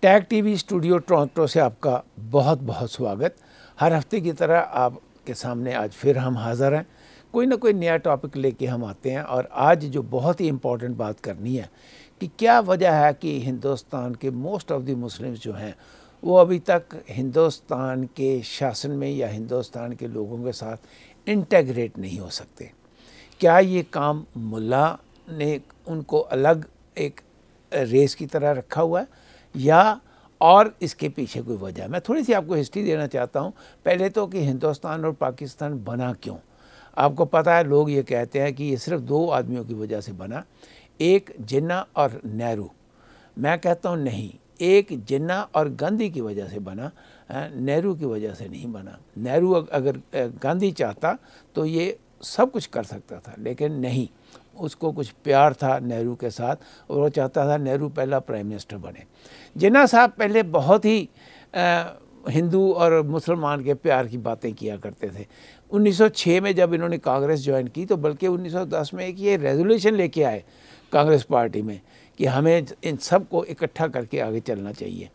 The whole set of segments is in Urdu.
Tag T V studio Toronto سے آپ کا بہت بہت سواگت۔ ہر ہفتے کی طرح آپ کے سامنے آج پھر ہم حاضر ہیں۔ کوئی نہ کوئی نیا ٹاپک لے کے ہم آتے ہیں اور آج جو بہت ہی امپورٹنٹ بات کرنی ہے کہ کیا وجہ ہے کہ ہندوستان کے موسٹ آف دی مسلمز جو ہیں وہ ابھی تک ہندوستان کے شاسن میں یا ہندوستان کے لوگوں کے ساتھ انٹیگریٹ نہیں ہو سکتے۔ کیا یہ کام ملا نے ان کو الگ ایک ریس کی طرح رکھا ہوا ہے؟ یا اور اس کے پیچھے کوئی وجہ؟ ہے میں تھوڑی سی آپ کو ہسٹری دینا چاہتا ہوں۔ پہلے تو کہ ہندوستان اور پاکستان بنا کیوں؟ آپ کو پتہ ہے، لوگ یہ کہتے ہیں کہ یہ صرف دو آدمیوں کی وجہ سے بنا، ایک جنہ اور نہرو۔ میں کہتا ہوں نہیں، ایک جنہ اور گاندھی کی وجہ سے بنا ہاں، نہرو کی وجہ سے نہیں بنا۔ نہرو اگر گاندھی چاہتا تو یہ سب کچھ کر سکتا تھا، لیکن نہیں۔ اس کو کچھ پیار تھا نہرو کے ساتھ اور وہ چاہتا تھا نہرو پہلا پرائم منسٹر بنے۔ جناح صاحب پہلے بہت ہی ہندو اور مسلمان کے پیار کی باتیں کیا کرتے تھے۔ انیس سو چھ میں جب انہوں نے کانگریس جوائن کی تو بلکہ انیس سو دس میں ایک یہ ریزولیشن لے کے آئے کانگریس پارٹی میں کہ ہمیں ان سب کو اکٹھا کر کے آگے چلنا چاہیے۔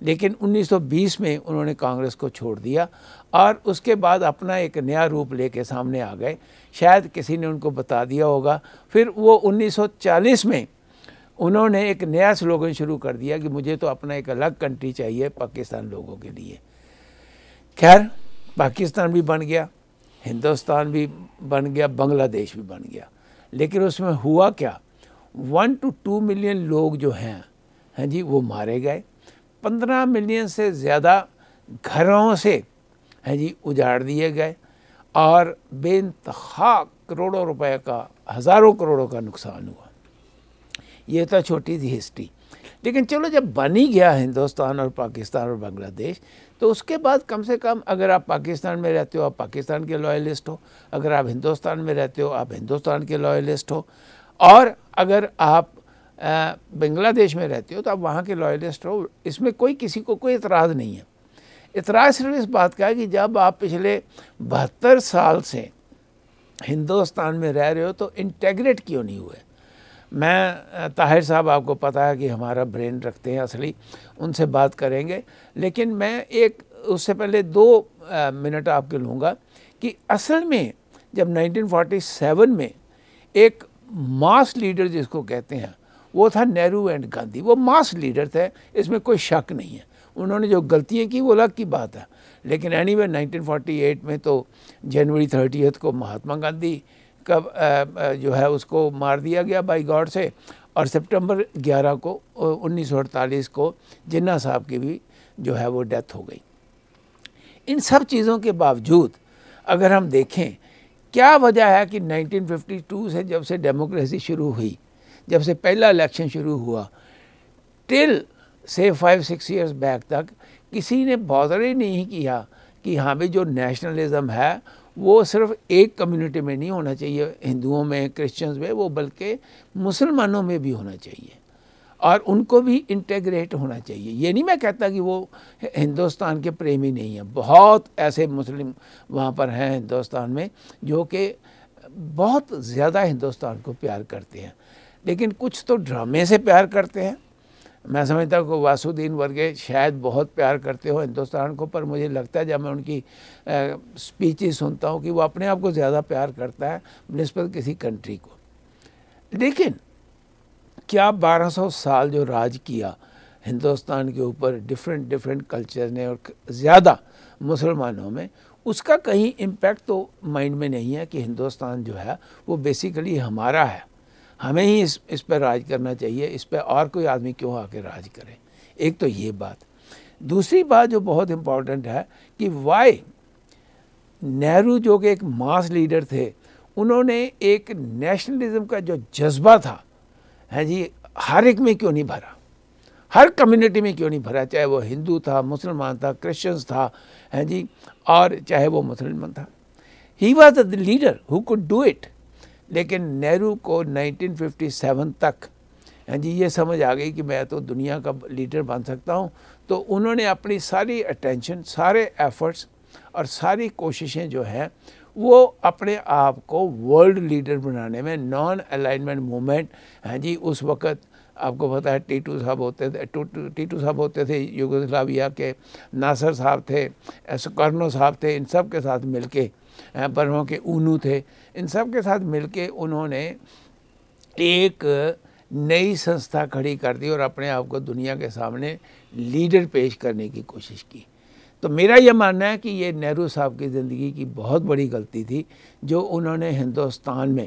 لیکن انیس سو بیس میں انہوں نے کانگریس کو چھوڑ دیا اور اس کے بعد اپنا ایک نیا روپ لے کے سامنے آ گئے۔ شاید کسی نے ان کو بتا دیا ہوگا۔ پھر وہ انیس سو چالیس میں انہوں نے ایک نیا سلوگن شروع کر دیا کہ مجھے تو اپنا ایک الگ کنٹری چاہیے پاکستان لوگوں کے لیے۔ خیر، پاکستان بھی بن گیا، ہندوستان بھی بن گیا، بنگلہ دیش بھی بن گیا۔ لیکن اس میں ہوا کیا؟ ون ٹو ٹو ملین لوگ جو ہیں ہاں جی وہ مارے گئے۔ پندرہ ملین سے زیادہ گھروں سے ہیں جی اجاڑ دیے گئے اور بے انتہا کروڑوں روپے کا، ہزاروں کروڑوں کا نقصان ہوا۔ یہ تو چھوٹی سی ہسٹری۔ لیکن چلو جب بن ہی گیا ہندوستان اور پاکستان اور بنگلہ دیش، تو اس کے بعد کم سے کم اگر آپ پاکستان میں رہتے ہو، آپ پاکستان کے لائلسٹ ہو۔ اگر آپ ہندوستان میں رہتے ہو، آپ ہندوستان کے لائلسٹ ہو۔ اور اگر آپ بنگلہ دیش میں رہتے ہو تو آپ وہاں کے لائلسٹ ہو اس میں کوئی کسی کو کوئی اعتراض نہیں ہے۔ اعتراض صرف اس بات کا ہے کہ جب آپ پچھلے بہتر سال سے ہندوستان میں رہ رہے ہو تو انٹیگریٹ کیوں نہیں ہوئے؟ میں طاہر صاحب، آپ کو پتہ ہے کہ ہمارا برین رکھتے ہیں اصلی، ان سے بات کریں گے۔ لیکن میں ایک، اس سے پہلے دو منٹ آپ کے لوں گا کہ اصل میں جب نائنٹین فورٹی سیون میں ایک ماس لیڈر جس کو کہتے ہیں وہ تھا نہرو اینڈ گاندھی، وہ ماس لیڈر تھے، اس میں کوئی شک نہیں ہے۔ انہوں نے جو غلطیاں کی، وہ الگ کی بات ہے۔ لیکن anyway nineteen forty eight میں تو جنوری تھرٹیتھ کو مہاتما گاندھی کا جو ہے، اس کو مار دیا گیا بائی گاڈ سے۔ اور سپٹمبر گیارہ کو انیس سو اڑتالیس کو جناح صاحب کی بھی جو ہے، وہ ڈیتھ ہو گئی۔ ان سب چیزوں کے باوجود اگر ہم دیکھیں، کیا وجہ ہے کہ نائنٹین ففٹی ٹو سے جب سے ڈیموکریسی شروع ہوئی؟ جب سے پہلا الیکشن شروع ہوا، ٹل سے فائیو سکس ایئرس بیک تک کسی نے بادر ہی نہیں کیا کہ ہاں بھی جو نیشنلزم ہے، وہ صرف ایک کمیونٹی میں نہیں ہونا چاہیے، ہندوؤں میں کرسچنز میں، وہ بلکہ مسلمانوں میں بھی ہونا چاہیے اور ان کو بھی انٹیگریٹ ہونا چاہیے۔ یہ نہیں میں کہتا کہ وہ ہندوستان کے پریمی نہیں ہیں۔ بہت ایسے مسلم وہاں پر ہیں ہندوستان میں جو کہ بہت زیادہ ہندوستان کو پیار کرتے ہیں۔ لیکن کچھ تو ڈرامے سے پیار کرتے ہیں۔ میں سمجھتا ہوں کہ واسودین ورگے شاید بہت پیار کرتے ہو ہندوستان کو، پر مجھے لگتا ہے جب میں ان کی سپیچز سنتا ہوں کہ وہ اپنے آپ کو زیادہ پیار کرتا ہے نسبت کسی کنٹری کو۔ لیکن کیا بارہ سو سال جو راج کیا ہندوستان کے اوپر ڈفرینٹ ڈفرینٹ کلچر نے اور زیادہ مسلمانوں میں، اس کا کہیں امپیکٹ تو مائنڈ میں نہیں ہے کہ ہندوستان جو ہے وہ بیسیکلی ہمارا ہے۔ ہمیں ہی اس اس پہ راج کرنا چاہیے، اس پہ اور کوئی آدمی کیوں آ کے راج کرے؟ ایک تو یہ بات۔ دوسری بات جو بہت امپورٹنٹ ہے کہ وائی نہرو جو کہ ایک ماس لیڈر تھے، انہوں نے ایک نیشنلزم کا جو جذبہ تھا ہے جی ہر ایک میں کیوں نہیں بھرا؟ ہر کمیونٹی میں کیوں نہیں بھرا؟ چاہے وہ ہندو تھا، مسلمان تھا کرسچنس تھا ہے جی اور چاہے وہ مسلمان تھا۔ He was the leader who could do it لیکن نہرو کو نائنٹین ففٹی سیون تک ہاں جی یہ سمجھ آ گئی کہ میں تو دنیا کا لیڈر بن سکتا ہوں۔ تو انہوں نے اپنی ساری اٹینشن سارے ایفرٹس اور ساری کوششیں جو ہیں، وہ اپنے آپ کو ورلڈ لیڈر بنانے میں نان الائنمنٹ مومنٹ ہاں جی اس وقت آپ کو پتا ہے ٹیٹو صاحب ہوتے تھے ٹیٹو صاحب ہوتے تھے یوگوسلاویہ کے، ناصر صاحب تھے سکرنو صاحب تھے، ان سب کے ساتھ مل کے برموں کے اونو تھے۔ ان سب کے ساتھ مل کے انہوں نے ایک نئی سنستھا کھڑی کر دی اور اپنے آپ کو دنیا کے سامنے لیڈر پیش کرنے کی کوشش کی۔ تو میرا یہ ماننا ہے کہ یہ نہرو صاحب کی زندگی کی بہت بڑی غلطی تھی، جو انہوں نے ہندوستان میں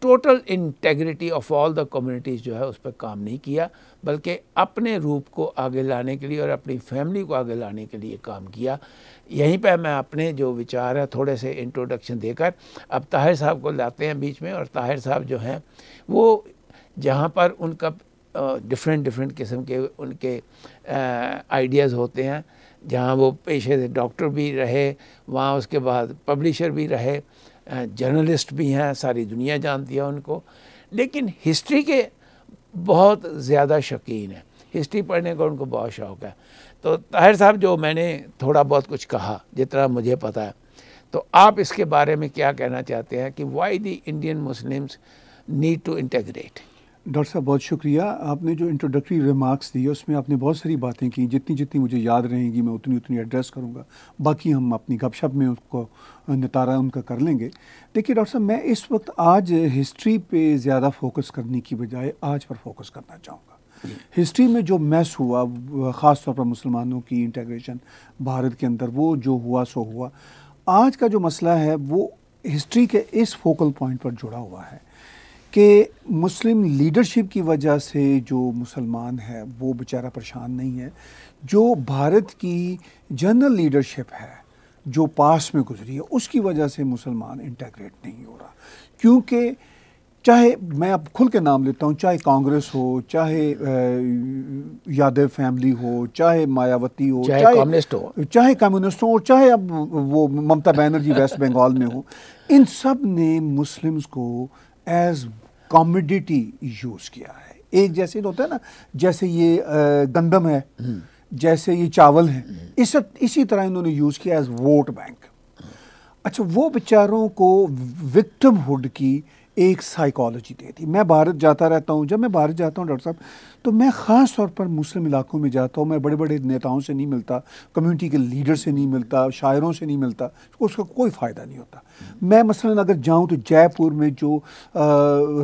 total integrity of all the communities جو ہے اس پہ کام نہیں کیا، بلکہ اپنے روپ کو آگے لانے کے لیے اور اپنی فیملی کو آگے لانے کے لیے کام کیا۔ یہیں پہ میں اپنے جو وچار ہے تھوڑے سے انٹروڈکشن دے کر اب طاہر صاحب کو لاتے ہیں بیچ میں، اور طاہر صاحب جو ہیں، وہ جہاں پر ان کا ڈفرینٹ ڈفرینٹ قسم کے ان کے آئیڈیاز ہوتے ہیں۔ جہاں وہ پیشے سے ڈاکٹر بھی رہے، وہاں اس کے بعد پبلشر بھی رہے۔ جرنلسٹ بھی ہیں، ساری دنیا جانتی ہے ان کو۔ لیکن ہسٹری کے بہت زیادہ شوقین ہیں۔ ہسٹری پڑھنے کا ان کو بہت شوق ہے۔ تو طاہر صاحب، جو میں نے تھوڑا بہت کچھ کہا جتنا مجھے پتا ہے، تو آپ اس کے بارے میں کیا کہنا چاہتے ہیں کہ why the Indian Muslims need to integrate doctor صاحب، بہت شکریہ۔ آپ نے جو انٹروڈکٹری ریمارکس دی اس میں آپ نے بہت ساری باتیں کی، جتنی جتنی مجھے یاد رہیں گی، میں اتنی اتنی ایڈریس کروں گا۔ باقی ہم اپنی گپ شپ میں اس کو نتارہ ان کا کر لیں گے۔ دیکھیے ڈاکٹر صاحب، میں اس وقت آج ہسٹری پہ زیادہ فوکس کرنے کی بجائے آج پر فوکس کرنا چاہوں گا۔ ہسٹری میں جو میس ہوا، خاص طور پر مسلمانوں کی انٹیگریشن بھارت کے اندر وہ جو ہوا، سو ہوا۔ آج کا جو مسئلہ ہے، وہ ہسٹری کے اس فوکل پوائنٹ پر جڑا ہوا ہے۔ کہ مسلم لیڈرشپ کی وجہ سے جو مسلمان ہے وہ بیچارہ پریشان نہیں ہے جو بھارت کی جنرل لیڈرشپ ہے جو پاس میں گزری ہے اس کی وجہ سے مسلمان انٹیگریٹ نہیں ہو رہا۔ کیونکہ چاہے میں اب کھل کے نام لیتا ہوں چاہے کانگریس ہو چاہے یادو فیملی ہو چاہے مایاوتی ہو چاہے چاہے کمیونسٹ ہو چاہے اب وہ ممتا بینرجی ویسٹ بنگال میں ہو۔ ان سب نے مسلمز کو ایز کامڈیٹی یوز کیا ہے۔ ایک جیسے ہوتا ہے نا، جیسے یہ گندم ہے، جیسے یہ چاول ہے اس اسی طرح انہوں نے یوز کیا ایز ووٹ بینک اچھا وہ بیچاروں کو وکٹم ہوڈ کی ایک سائیکالوجی دے دی۔ میں بھارت جاتا رہتا ہوں، جب میں بھارت جاتا ہوں، ڈاکٹر صاحب تو میں خاص طور پر مسلم علاقوں میں جاتا ہوں میں بڑے بڑے نیتاؤں سے نہیں ملتا کمیونٹی کے لیڈر سے نہیں ملتا شاعروں سے نہیں ملتا اس کا کوئی فائدہ نہیں ہوتا۔ میں مثلا اگر جاؤں تو جے پور میں جو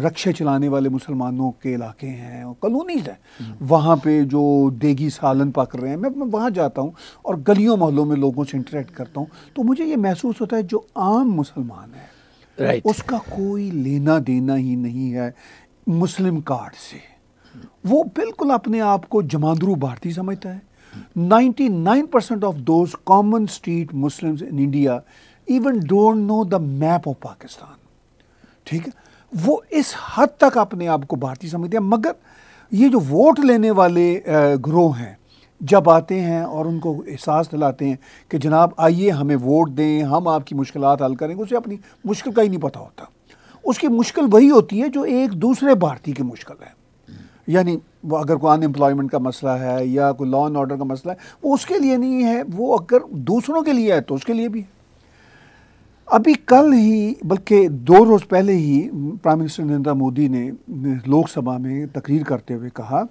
رکشے چلانے والے مسلمانوں کے علاقے ہیں کالونیز ہیں۔ وہاں پہ جو دیگی سالن پک رہے ہیں میں وہاں جاتا ہوں اور گلیوں محلوں میں لوگوں سے انٹریکٹ کرتا ہوں۔ تو مجھے یہ محسوس ہوتا ہے جو عام مسلمان ہے اس کا کوئی لینا دینا ہی نہیں ہے مسلم کارڈ سے۔ وہ بالکل اپنے آپ کو جماندرو بھارتی سمجھتا ہے۔ Ninety nine percent of those common street Muslim in India even don't know the map of Pakistan ٹھیک ہے؟ وہ اس حد تک اپنے آپ کو بھارتی سمجھتے ہیں۔ مگر یہ جو ووٹ لینے والے گروہ ہیں، جب آتے ہیں اور ان کو احساس دلاتے ہیں کہ جناب آئیے ہمیں ووٹ دیں، ہم آپ کی مشکلات حل کریں گے، اسے اپنی مشکل کا ہی نہیں پتہ ہوتا۔ اس کی مشکل وہی ہوتی ہے جو ایک دوسرے بھارتی کی مشکل ہے۔ یعنی وہ اگر کوئی ان امپلائمنٹ کا مسئلہ ہے یا کوئی لا اینڈ آرڈر کا مسئلہ ہے، وہ اس کے لیے نہیں ہے، وہ اگر دوسروں کے لیے ہے تو اس کے لیے بھی ہے۔ ابھی کل ہی، بلکہ دو روز پہلے ہی پرائم منسٹر نریندر مودی نے لوک سبھا میں تقریر کرتے ہوئے کہا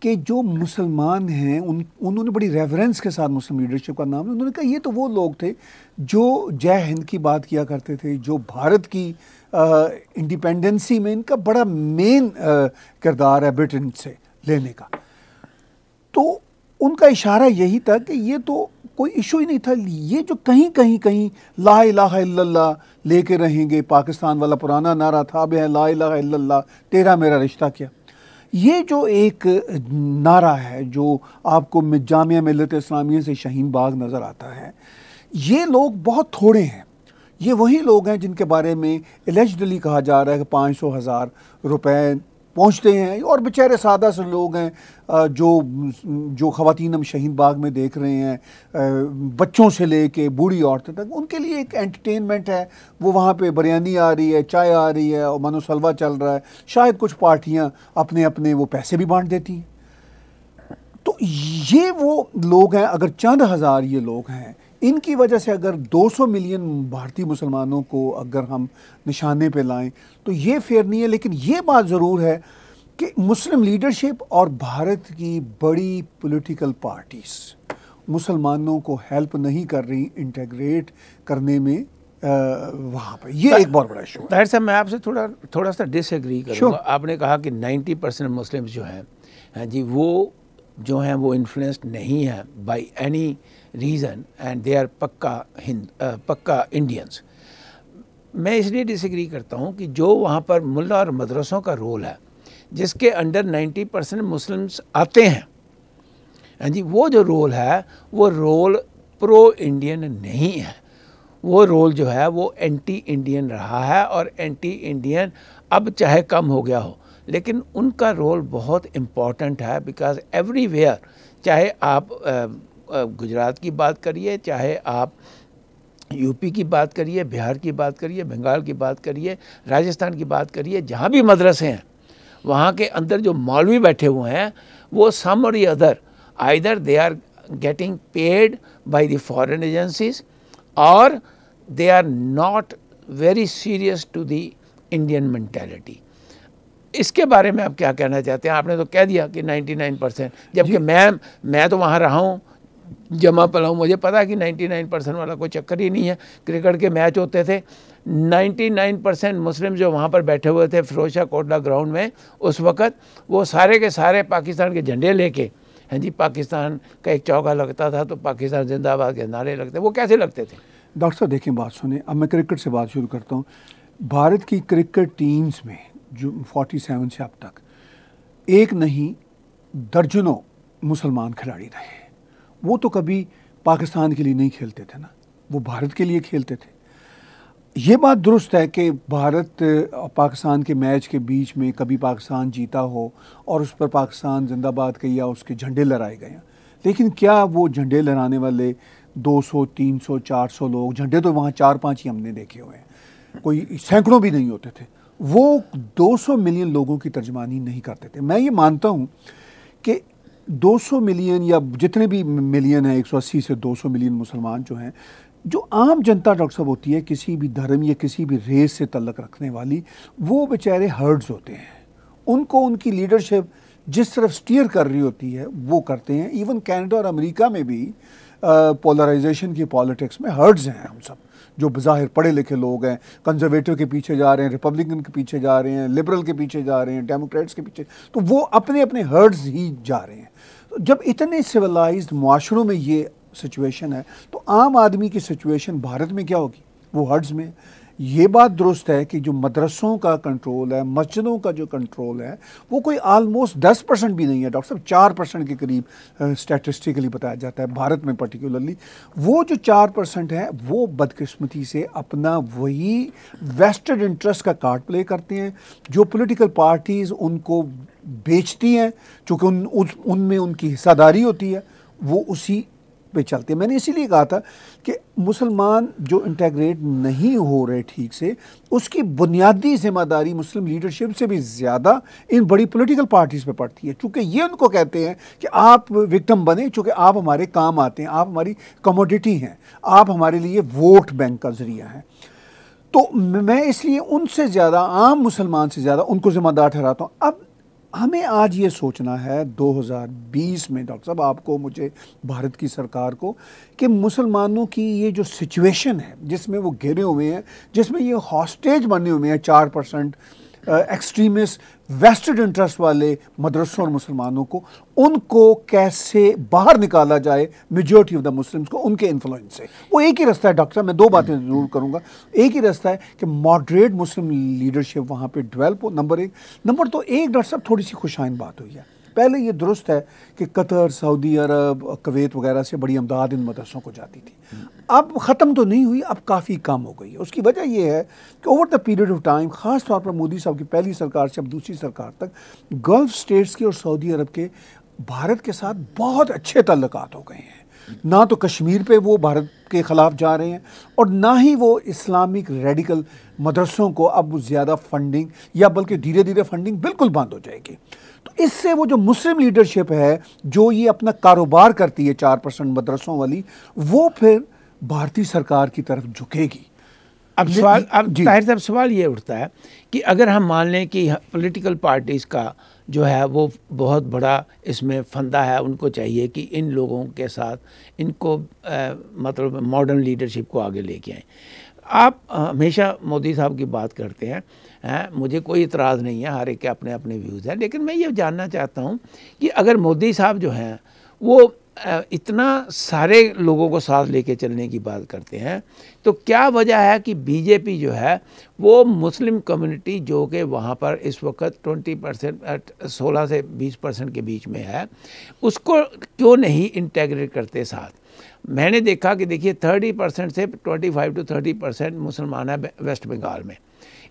کہ جو مسلمان ہیں، ان، انہوں نے بڑی ریفرنس کے ساتھ مسلم لیڈرشپ کا نام انہوں نے کہا یہ تو وہ لوگ تھے جو جے ہند کی بات کیا کرتے تھے، جو بھارت کی انڈیپینڈنسی میں ان کا بڑا مین کردار ہے برٹن سے لینے کا۔ تو ان کا اشارہ یہی تھا کہ یہ تو کوئی ایشو ہی نہیں تھا۔ یہ جو کہیں کہیں کہیں لا الہ الا اللہ لے کے رہیں گے، پاکستان والا پرانا نعرہ تھا بے لا الہ الا اللہ، تیرا میرا رشتہ کیا۔ یہ جو ایک نعرہ ہے، جو آپ کو جامعہ ملت اسلامیہ سے شہین باغ نظر آتا ہے، یہ لوگ بہت تھوڑے ہیں۔ یہ وہی لوگ ہیں جن کے بارے میں الیجڈلی کہا جا رہا ہے کہ پانچ سو ہزار روپے پہنچتے ہیں اور بیچارے سادہ سے لوگ ہیں جو جو خواتین ہم شہین باغ میں دیکھ رہے ہیں بچوں سے لے کے بوڑھی عورتیں تک، ان کے لیے ایک انٹرٹینمنٹ ہے۔ وہ وہاں پہ بریانی آ رہی ہے، چائے آ رہی ہے، اور منو سلوا چل رہا ہے۔ شاید کچھ پارٹیاں اپنے اپنے وہ پیسے بھی بانٹ دیتی ہیں۔ تو یہ وہ لوگ ہیں، اگر چند ہزار یہ لوگ ہیں ان کی وجہ سے اگر دو سو ملین بھارتی مسلمانوں کو اگر ہم نشانے پہ لائیں تو یہ فیئر نہیں ہے۔ لیکن یہ بات ضرور ہے کہ مسلم لیڈرشپ اور بھارت کی بڑی پولیٹیکل پارٹیز مسلمانوں کو ہیلپ نہیں کر رہی انٹیگریٹ کرنے میں وہاں پہ۔ یہ ایک بہت بڑا ایشو طاہر صاحب میں آپ سے تھوڑا تھوڑا سا ڈس ایگری کروں گا۔ آپ نے کہا کہ نائنٹی پرسینٹ مسلم جو ہیں ہاں جی وہ جو ہیں وہ انفلوئنسڈ نہیں ہیں by any reason and they are پکا ہند پکا انڈینس میں اس لیے ڈس ایگری کرتا ہوں کہ جو وہاں پر ملا اور مدرسوں کا رول ہے، جس کے انڈر نائنٹی پرسینٹ مسلمس آتے ہیں ہاں جی وہ جو رول ہے، وہ رول پرو انڈین نہیں ہے۔ وہ رول جو ہے، وہ اینٹی انڈین رہا ہے اور اینٹی انڈین اب چاہے کم ہو گیا ہو۔ لیکن ان کا رول بہت امپورٹنٹ ہے بیکاز ایوری ویئر چاہے آپ گجرات کی بات کریے، چاہے آپ یو پی کی بات کریے، بہار کی بات کریے، بنگال کی بات کریے، راجستھان کی بات کریے، جہاں بھی مدرسے ہیں، وہاں کے اندر جو مولوی بیٹھے ہوئے ہیں، وہ some or other either they are getting paid by the foreign agencies اور they are not very serious to the Indian mentality اس کے بارے میں آپ کیا کہنا چاہتے ہیں؟ آپ نے تو کہہ دیا کہ نائنٹی نائن پرسینٹ جبکہ میں میں تو وہاں رہا ہوں، جمع پلا ہوں، مجھے پتا کہ نائنٹی نائن پرسینٹ والا کوئی چکر ہی نہیں ہے۔ کرکٹ کے میچ ہوتے تھے۔ نائنٹی نائن پرسینٹ مسلم جو وہاں پر بیٹھے ہوئے تھے فیروز شاہ گراؤنڈ میں، اس وقت وہ سارے کے سارے پاکستان کے جھنڈے لے کے ہاں جی پاکستان کا ایک چوکا لگتا تھا تو پاکستان زندہ آباد کے نعرے لگتے۔ وہ کیسے لگتے تھے؟ ڈاکٹر صاحب، دیکھیں بات سنیں۔ اب میں کرکٹ سے بات شروع کرتا ہوں۔ بھارت کی کرکٹ ٹیمز میں فورٹی سیون سے اب تک، ایک نہیں، درجنوں مسلمان کھلاڑی رہے۔ وہ تو کبھی پاکستان کے لیے نہیں کھیلتے تھے نا، وہ بھارت کے لیے کھیلتے تھے۔ یہ بات درست ہے کہ بھارت پاکستان کے میچ کے بیچ میں کبھی پاکستان جیتا ہو اور اس پر پاکستان زندہ باد کے یا اس کے جھنڈے لہرائے گئے ہیں۔ لیکن کیا وہ جھنڈے لہرانے والے دو سو، تین سو، چار سو لوگ، جھنڈے تو وہاں چار پانچ ہی ہم نے دیکھے ہوئے ہیں۔ کوئی سینکڑوں بھی نہیں ہوتے تھے۔ وہ دو سو ملین لوگوں کی ترجمانی نہیں کرتے تھے۔ میں یہ مانتا ہوں کہ دو سو ملین یا جتنے بھی ملین ہیں، ایک سو اسی سے دو سو ملین مسلمان جو ہیں، جو عام جنتا ڈاکٹر صاحب ہوتی ہے، کسی بھی دھرم یا کسی بھی ریس سے تعلق رکھنے والی، وہ بیچارے ہرڈز ہوتے ہیں۔ ان کو ان کی لیڈرشپ جس طرف سٹیئر کر رہی ہوتی ہے، وہ کرتے ہیں۔ ایون کینیڈا اور امریکہ میں بھی پولرائزیشن کی پالیٹکس میں ہرڈز ہیں ہم سب۔ جو بظاہر پڑھے لکھے لوگ ہیں کنزرویٹو کے پیچھے جا رہے ہیں ریپبلکن کے پیچھے جا رہے ہیں لبرل کے پیچھے جا رہے ہیں ڈیموکریٹس کے پیچھے، تو وہ اپنے اپنے ہرڈز ہی جا رہے ہیں۔ جب اتنے سولائزڈ معاشروں میں یہ سچویشن ہے، تو عام آدمی کی سچویشن بھارت میں کیا ہوگی؟ وہ ہرڈز میں یہ بات درست ہے کہ جو مدرسوں کا کنٹرول ہے، مسجدوں کا جو کنٹرول ہے، وہ کوئی آلموسٹ دس پرسنٹ بھی نہیں ہے، ڈاکٹر صاحب، چار پرسنٹ کے قریب اسٹیٹسٹکلی بتایا جاتا ہے، بھارت میں پرٹیکولرلی وہ جو چار پرسنٹ ہے، وہ بدقسمتی سے اپنا وہی ویسٹڈ انٹرسٹ کا کارڈ پلے کرتے ہیں۔ جو پولیٹیکل پارٹیز ان کو بیچتی ہیں، چونکہ ان ان میں ان کی حصہ داری ہوتی ہے، وہ اسی پہ چلتے ہیں۔ میں نے اسی لیے کہا تھا کہ مسلمان جو انٹیگریٹ نہیں ہو رہے ٹھیک سے، اس کی بنیادی ذمہ داری مسلم لیڈرشپ سے بھی زیادہ ان بڑی پولیٹیکل پارٹیز پہ پڑتی ہے۔ چونکہ یہ ان کو کہتے ہیں کہ آپ وکٹم بنے چونکہ آپ ہمارے کام آتے ہیں، آپ ہماری کموڈیٹی ہیں، آپ ہمارے لیے ووٹ بینک کا ذریعہ ہیں۔ تو میں اس لیے ان سے زیادہ، عام مسلمان سے زیادہ ان کو ذمہ دار ٹھہراتا ہوں۔ اب ہمیں آج یہ سوچنا ہے دو ہزار بیس میں ڈاکٹر صاحب، آپ کو، مجھے، بھارت کی سرکار کو کہ مسلمانوں کی یہ جو سچویشن ہے، جس میں وہ گھرے ہوئے ہیں، جس میں یہ ہاسٹیج بنے ہوئے ہیں، چار پرسنٹ ایکسٹریمسٹ ویسٹڈ انٹرسٹ والے مدرسوں اور مسلمانوں کو ان کو کیسے باہر نکالا جائے میجورٹی آف دا مسلمس کو ان کے انفلوئنس سے۔ وہ ایک ہی رستہ ہے ڈاکٹر صاحب میں دو باتیں ضرور کروں گا۔ ایک ہی رستہ ہے کہ ماڈریٹ مسلم لیڈرشپ وہاں پہ ڈیولپ ہو نمبر ایک۔ نمبر تو ایک ڈاکٹر صاحب تھوڑی سی خوشائن بات ہوئی ہے۔ پہلے یہ درست ہے کہ قطر، سعودی عرب، کویت وغیرہ سے بڑی امداد ان مدرسوں کو جاتی تھی۔ اب ختم تو نہیں ہوئی، اب کافی کم ہو گئی ہے۔ اس کی وجہ یہ ہے کہ over the period of time خاص طور پر مودی صاحب کی پہلی سرکار سے اب دوسری سرکار تک گلف سٹیٹس کے اور سعودی عرب کے بھارت کے ساتھ بہت اچھے تعلقات ہو گئے ہیں۔ نہ تو کشمیر پہ وہ بھارت کے خلاف جا رہے ہیں اور نہ ہی وہ اسلامک ریڈیکل مدرسوں کو اب زیادہ فنڈنگ یا بلکہ دھیرے دھیرے فنڈنگ بالکل بند ہو جائے گی۔ تو اس سے وہ جو مسلم لیڈرشپ ہے جو یہ اپنا کاروبار کرتی ہے چار پرسنٹ مدرسوں والی وہ پھر بھارتی سرکار کی طرف جھکے گی اب سوال اب جی۔ طاہر صاحب سوال یہ اٹھتا ہے کہ اگر ہم مان لیں کہ پولیٹیکل پارٹیز کا جو ہے وہ بہت بڑا اس میں فندہ ہے ان کو چاہیے کہ ان لوگوں کے ساتھ ان کو مطلب ماڈرن لیڈرشپ کو آگے لے کے آئیں آپ ہمیشہ مودی صاحب کی بات کرتے ہیں مجھے کوئی اعتراض نہیں ہے، ہر ایک کے اپنے اپنے ویوز ہیں، لیکن میں یہ جاننا چاہتا ہوں کہ اگر مودی صاحب جو ہیں، وہ اتنا سارے لوگوں کو ساتھ لے کے چلنے کی بات کرتے ہیں، تو کیا وجہ ہے کہ بی جے پی جو ہے، وہ مسلم کمیونٹی جو کہ وہاں پر اس وقت ٹونٹی پرسنٹ سولہ سے بیس پرسنٹ کے بیچ میں ہے، اس کو کیوں نہیں انٹیگریٹ کرتے ساتھ؟ میں نے دیکھا کہ دیکھیے تھرٹی پرسنٹ سے twenty five to thirty percent مسلمان ہے ویسٹ بنگال میں۔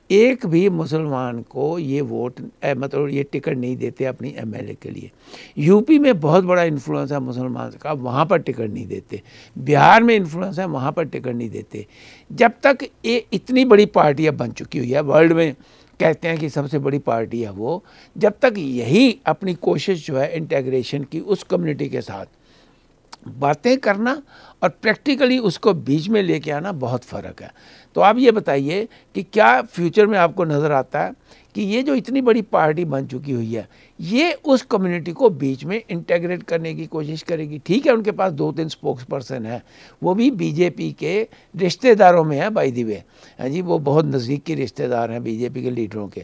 ایک بھی مسلمان کو یہ ووٹ مطلب یہ ٹکٹ نہیں دیتے اپنی ایم ایل اے کے لیے۔ یو پی میں بہت بڑا انفلوئنس ہے مسلمان کا، وہاں پر ٹکٹ نہیں دیتے۔ بہار میں انفلوئنس ہے، وہاں پر ٹکٹ نہیں دیتے۔ جب تک یہ اتنی بڑی پارٹیاں بن چکی ہوئی ہے ورلڈ میں کہتے ہیں کہ سب سے بڑی پارٹی ہے وہ، جب تک یہی اپنی کوشش جو ہے انٹیگریشن کی، اس کمیونٹی کے ساتھ باتیں کرنا اور پریکٹیکلی اس کو بیچ میں لے کے آنا بہت فرق ہے۔ تو آپ یہ بتائیے کہ کیا فیوچر میں آپ کو نظر آتا ہے کہ یہ جو اتنی بڑی پارٹی بن چکی ہوئی ہے، یہ اس کمیونٹی کو بیچ میں انٹیگریٹ کرنے کی کوشش کرے گی؟ ٹھیک ہے، ان کے پاس دو تین سپوکس پرسن ہیں۔ وہ بھی بی جے پی کے رشتہ داروں میں ہیں بائی دی وے ہاں جی وہ بہت نزدیک کے رشتہ دار ہیں بی جے پی کے لیڈروں کے۔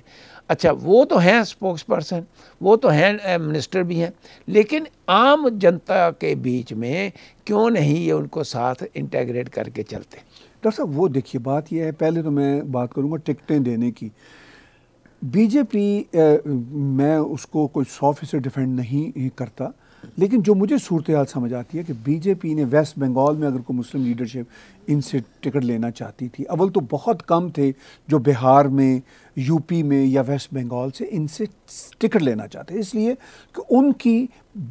اچھا وہ تو ہیں سپوکس پرسن وہ تو ہیں منسٹر بھی ہیں، لیکن عام جنتا کے بیچ میں کیوں نہیں یہ ان کو ساتھ انٹیگریٹ کر کے چلتے؟ ڈاکٹر صاحب، وہ دیکھیے، بات یہ ہے، پہلے تو میں بات کروں گا ٹکٹیں دینے کی۔ بی جے پی میں اس کو کوئی سو فیصد ڈیفینڈ نہیں کرتا۔ لیکن جو مجھے صورتحال سمجھ آتی ہے کہ بی جے پی نے ویسٹ بنگال میں اگر کوئی مسلم لیڈرشپ ان سے ٹکٹ لینا چاہتی تھی، اول تو بہت کم تھے جو بہار میں، یو پی میں یا ویسٹ بنگال سے ان سے ٹکٹ لینا چاہتے۔ اس لیے کہ ان کی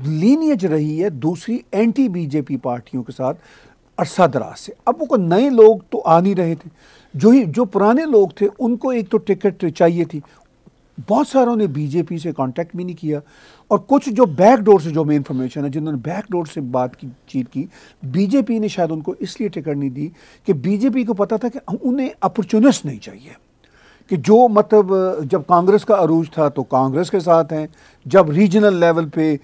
لینیج رہی ہے دوسری اینٹی بی جے پی پارٹیوں کے ساتھ عرصہ دراز سے۔ اب وہ نئے لوگ تو آ نہیں رہے تھے۔ جو ہی جو پرانے لوگ تھے، ان کو ایک تو ٹکٹ چاہیے تھی۔ بہت ساروں نے بی جے پی سے کانٹیکٹ بھی نہیں کیا اور کچھ جو بیک ڈور سے جو میں انفارمیشن ہے، جنہوں نے بیک ڈور سے بات کی، چیت کی، بی جے پی نے شاید ان کو اس لیے ٹکٹ نہیں دی کہ بی جے پی کو پتا تھا کہ انہیں اپرچونسٹ نہیں چاہیے۔ کہ جو مطلب جب کانگریس کا عروج تھا تو کانگریس کے ساتھ ہیں۔ جب ریجنل لیول پہ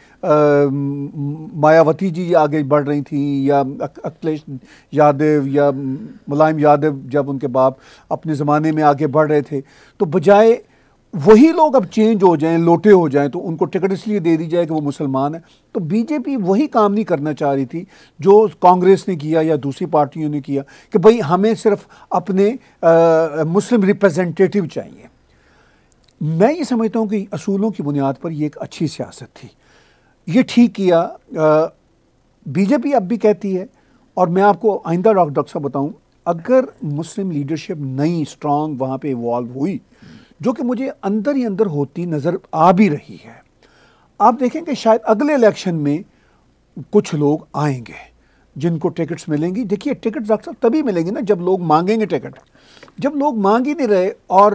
مایاوتی جی آگے بڑھ رہی تھیں یا اکھلیش یادو یا ملائم یادو جب ان کے باپ اپنے زمانے میں آگے بڑھ رہے تھے، تو بجائے وہی لوگ اب چینج ہو جائیں، لوٹے ہو جائیں، تو ان کو ٹکٹ اس لیے دے دی جائے کہ وہ مسلمان ہیں۔ تو بی جے پی وہی کام نہیں کرنا چاہ رہی تھی جو کانگریس نے کیا یا دوسری پارٹیوں نے کیا کہ بھئی ہمیں صرف اپنے مسلم ریپرزنٹیٹیو چاہیے۔ میں یہ سمجھتا ہوں کہ اصولوں کی بنیاد پر یہ ایک اچھی سیاست تھی۔ یہ ٹھیک کیا بی جے پی اب بھی کہتی ہے اور میں آپ کو آئندہ ڈاکٹر صاحب بتاؤں، اگر مسلم لیڈرشپ نئی اسٹرانگ وہاں پہ ایوالو ہوئی جو کہ مجھے اندر ہی اندر ہوتی نظر آ بھی رہی ہے۔ آپ دیکھیں کہ شاید اگلے الیکشن میں کچھ لوگ آئیں گے جن کو ٹکٹس ملیں گی۔ دیکھیے ٹکٹ ڈاکٹر صاحب تبھی ملیں گے نا جب لوگ مانگیں گے ٹکٹ۔ جب لوگ مانگ ہی نہیں رہے اور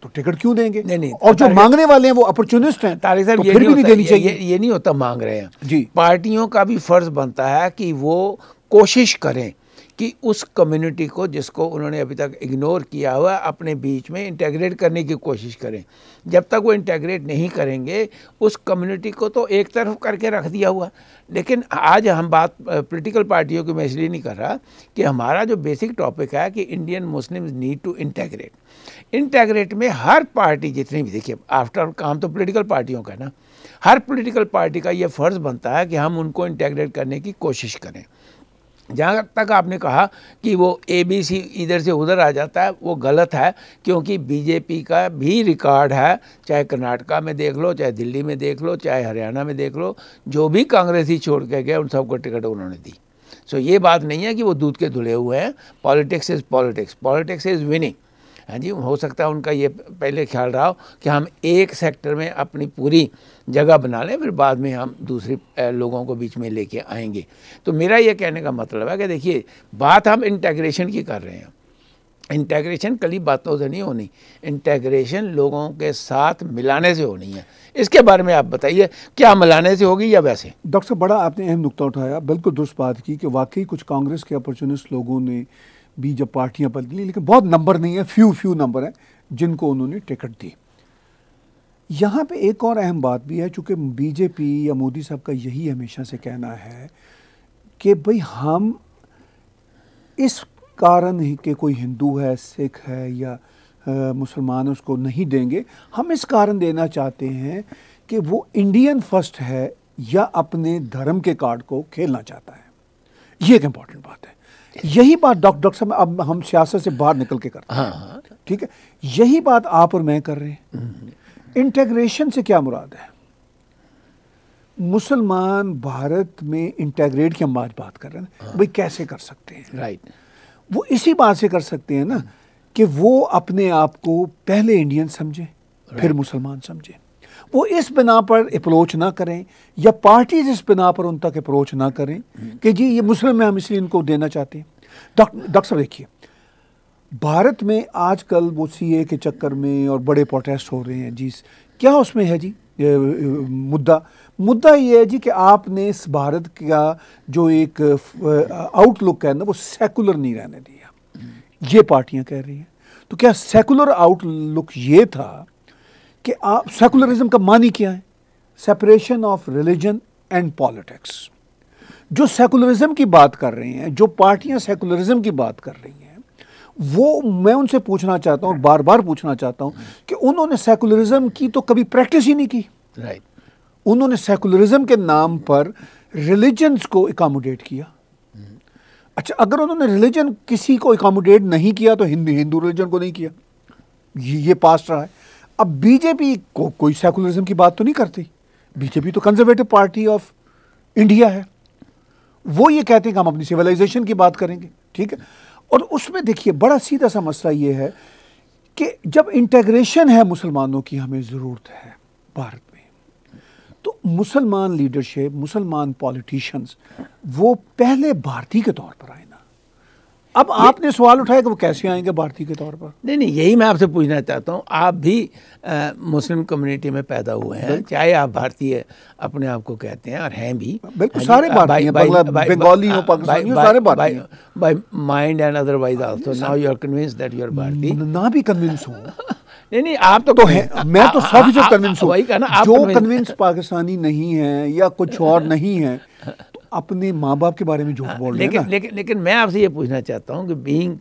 تو ٹکٹ کیوں دیں گے؟ اور جو مانگنے والے ہیں وہ اپرچونسٹ ہیں صاحب یہ نہیں دینی چاہیے۔ یہ نہیں ہوتا مانگ رہے ہیں۔ جی۔ پارٹیوں کا بھی فرض بنتا ہے کہ وہ کوشش کریں۔ کہ اس کمیونٹی کو جس کو انہوں نے ابھی تک اگنور کیا ہوا اپنے بیچ میں انٹیگریٹ کرنے کی کوشش کریں۔ جب تک وہ انٹیگریٹ نہیں کریں گے، اس کمیونٹی کو تو ایک طرف کر کے رکھ دیا ہوا۔ لیکن آج ہم بات پولیٹیکل پارٹیوں کی میں اس لیے نہیں کر رہا کہ ہمارا جو بیسک ٹاپک ہے کہ Indian Muslim need to integrate integrate میں ہر پارٹی جتنی بھی، دیکھیے آفٹر کام تو پولیٹیکل پارٹیوں کا نا۔ ہر پولیٹیکل پارٹی کا یہ فرض بنتا ہے کہ ہم ان کو انٹیگریٹ کرنے کی کوشش کریں۔ جہاں تک آپ نے کہا کہ وہ اے بی سی ادھر سے ادھر آ جاتا ہے، وہ غلط ہے کیونکہ بی جے پی کا بھی ریکارڈ ہے، چاہے کرناٹکا میں دیکھ لو، چاہے دلی میں دیکھ لو، چاہے ہریانہ میں دیکھ لو، جو بھی کانگریسی چھوڑ کے گئے، ان سب کو ٹکٹ انہوں نے دی۔ سو یہ بات نہیں ہے کہ وہ دودھ کے دھلے ہوئے ہیں politics is politics politics is winning ہاں جی ہو سکتا ہے ان کا یہ پہلے خیال رہا ہو کہ ہم ایک سیکٹر میں اپنی پوری جگہ بنا لیں، پھر بعد میں ہم دوسری لوگوں کو بیچ میں لے کے آئیں گے۔ تو میرا یہ کہنے کا مطلب ہے کہ دیکھیے، بات ہم انٹیگریشن کی کر رہے ہیں۔ انٹیگریشن کلی باتوں سے نہیں ہونی، انٹیگریشن لوگوں کے ساتھ ملانے سے ہونی ہے۔ اس کے بارے میں آپ بتائیے، کیا ملانے سے ہوگی یا ویسے؟ ڈاکٹر صاحب، بڑا آپ نے اہم نقطہ اٹھایا، بالکل درست بات کی کہ واقعی کچھ کانگریس کے اپرچونسٹ لوگوں نے بھی جب پارٹیاں بدلی لی لیکن بہت نمبر نہیں ہے فیو فیو نمبر ہیں جن کو انہوں نے ٹکٹ دی۔ یہاں پہ ایک اور اہم بات بھی ہے، چونکہ بی جے پی یا مودی صاحب کا یہی ہمیشہ سے کہنا ہے کہ بھئی ہم اس کارن ہی کہ کوئی ہندو ہے، سکھ ہے یا مسلمان اس کو نہیں دیں گے، ہم اس کارن دینا چاہتے ہیں کہ وہ انڈین فرسٹ ہے یا اپنے دھرم کے کارڈ کو کھیلنا چاہتا ہے۔ یہ ایک امپورٹنٹ بات ہے۔ یہی بات ڈاکٹر صاحب اب ہم سیاست سے باہر نکل کے کرتے ہیں۔ ہاں، ہاں۔ ٹھیک ہے؟ یہی بات آپ اور میں کر رہے ہیں۔ انٹیگریشن سے کیا مراد ہے؟ مسلمان بھارت میں انٹیگریٹ کی ہم آج بات کر رہے ہیں۔ ہاں۔ بھائی کیسے کر سکتے ہیں؟ رائٹ وہ اسی بات سے کر سکتے ہیں نا کہ وہ اپنے آپ کو پہلے انڈین سمجھیں پھر مسلمان سمجھیں وہ اس بنا پر اپروچ نہ کریں یا پارٹیز اس بنا پر ان تک اپروچ نہ کریں کہ جی یہ مسلم میں ہم اس لیے ان کو دینا چاہتے ہیں۔ ڈاکٹر صاحب دیکھیے، بھارت میں آج کل وہ سی اے کے چکر میں اور بڑے پروٹیسٹ ہو رہے ہیں۔ جی کیا اس میں ہے جی؟ مدعا مدعا یہ ہے جی کہ آپ نے اس بھارت کا جو ایک آؤٹ لک ہے نا، وہ سیکولر نہیں رہنے دیا۔ یہ پارٹیاں کہہ رہی ہیں۔ تو کیا سیکولر آؤٹ لک یہ تھا کہ آپ سیکولرزم کا معنی کیا ہے؟ Separation of religion and politics جو سیکولرزم کی بات کر رہے ہیں جو پارٹیاں سیکولرزم کی بات کر رہی ہیں وہ میں ان سے پوچھنا چاہتا ہوں بار بار پوچھنا چاہتا ہوں کہ انہوں نے سیکولرزم کی تو کبھی پریکٹس ہی نہیں کی۔ انہوں نے سیکولرزم کے نام پر ریلیجنز کو اکاموڈیٹ کیا۔ اچھا اگر انہوں نے ریلیجن کسی کو اکاموڈیٹ نہیں کیا تو ہندو ہندو ریلیجن کو نہیں کیا۔ یہ پاس رہا ہے۔ اب بی جے پی کو کوئی سیکولرزم کی بات تو نہیں کرتی۔ بی جے پی تو کنزرویٹو پارٹی آف انڈیا ہے۔ وہ یہ کہتے ہیں کہ ہم اپنی سیولائزیشن کی بات کریں گے، ٹھیک ہے؟ اور اس میں دیکھیے، بڑا سیدھا سا مسئلہ یہ ہے کہ جب انٹیگریشن ہے مسلمانوں کی، ہمیں ضرورت ہے بھارت میں۔ تو مسلمان لیڈرشپ مسلمان پالیٹیشنز وہ پہلے بھارتی کے طور پر آئے اب آپ نے سوال اٹھایا کہ وہ کیسے آئیں گے بھارتی کے طور پر؟ نہیں نہیں یہی میں آپ سے پوچھنا چاہتا ہوں آپ بھی مسلم کمیونٹی میں پیدا ہوئے ہیں چاہے آپ بھارتی اپنے آپ کو کہتے ہیں اور ہیں بھی۔ بالکل سارے بنگالی ہوں پاکستانی ہوں سارے بھارتی ہیں by mind and other also now you are convinced that you are بھارتی نہ بھی کنونس ہوں۔ نہیں نہیں آپ تو میں تو سب سے کنونس ہوں۔ جو کنونس پاکستانی نہیں ہیں یا کچھ اور نہیں ہیں اپنے ماں باپ کے بارے میں جھوٹ بول رہے ہیں لیکن لیکن میں آپ سے یہ پوچھنا چاہتا ہوں کہ being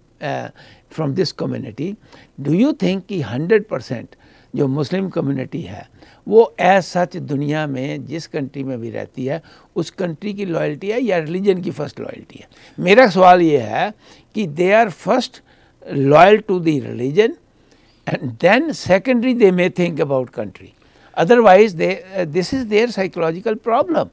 from this community do you think کہ ہنڈریڈ پرسینٹ جو مسلم کمیونٹی ہے وہ ایز سچ دنیا میں جس کنٹری میں بھی رہتی ہے اس کنٹری کی لائلٹی ہے یا ریلیجن کی فرسٹ لائلٹی ہے؟ میرا سوال یہ ہے کہ they are first loyal to the religion and then secondary they may think about country otherwise they this is their psychological problem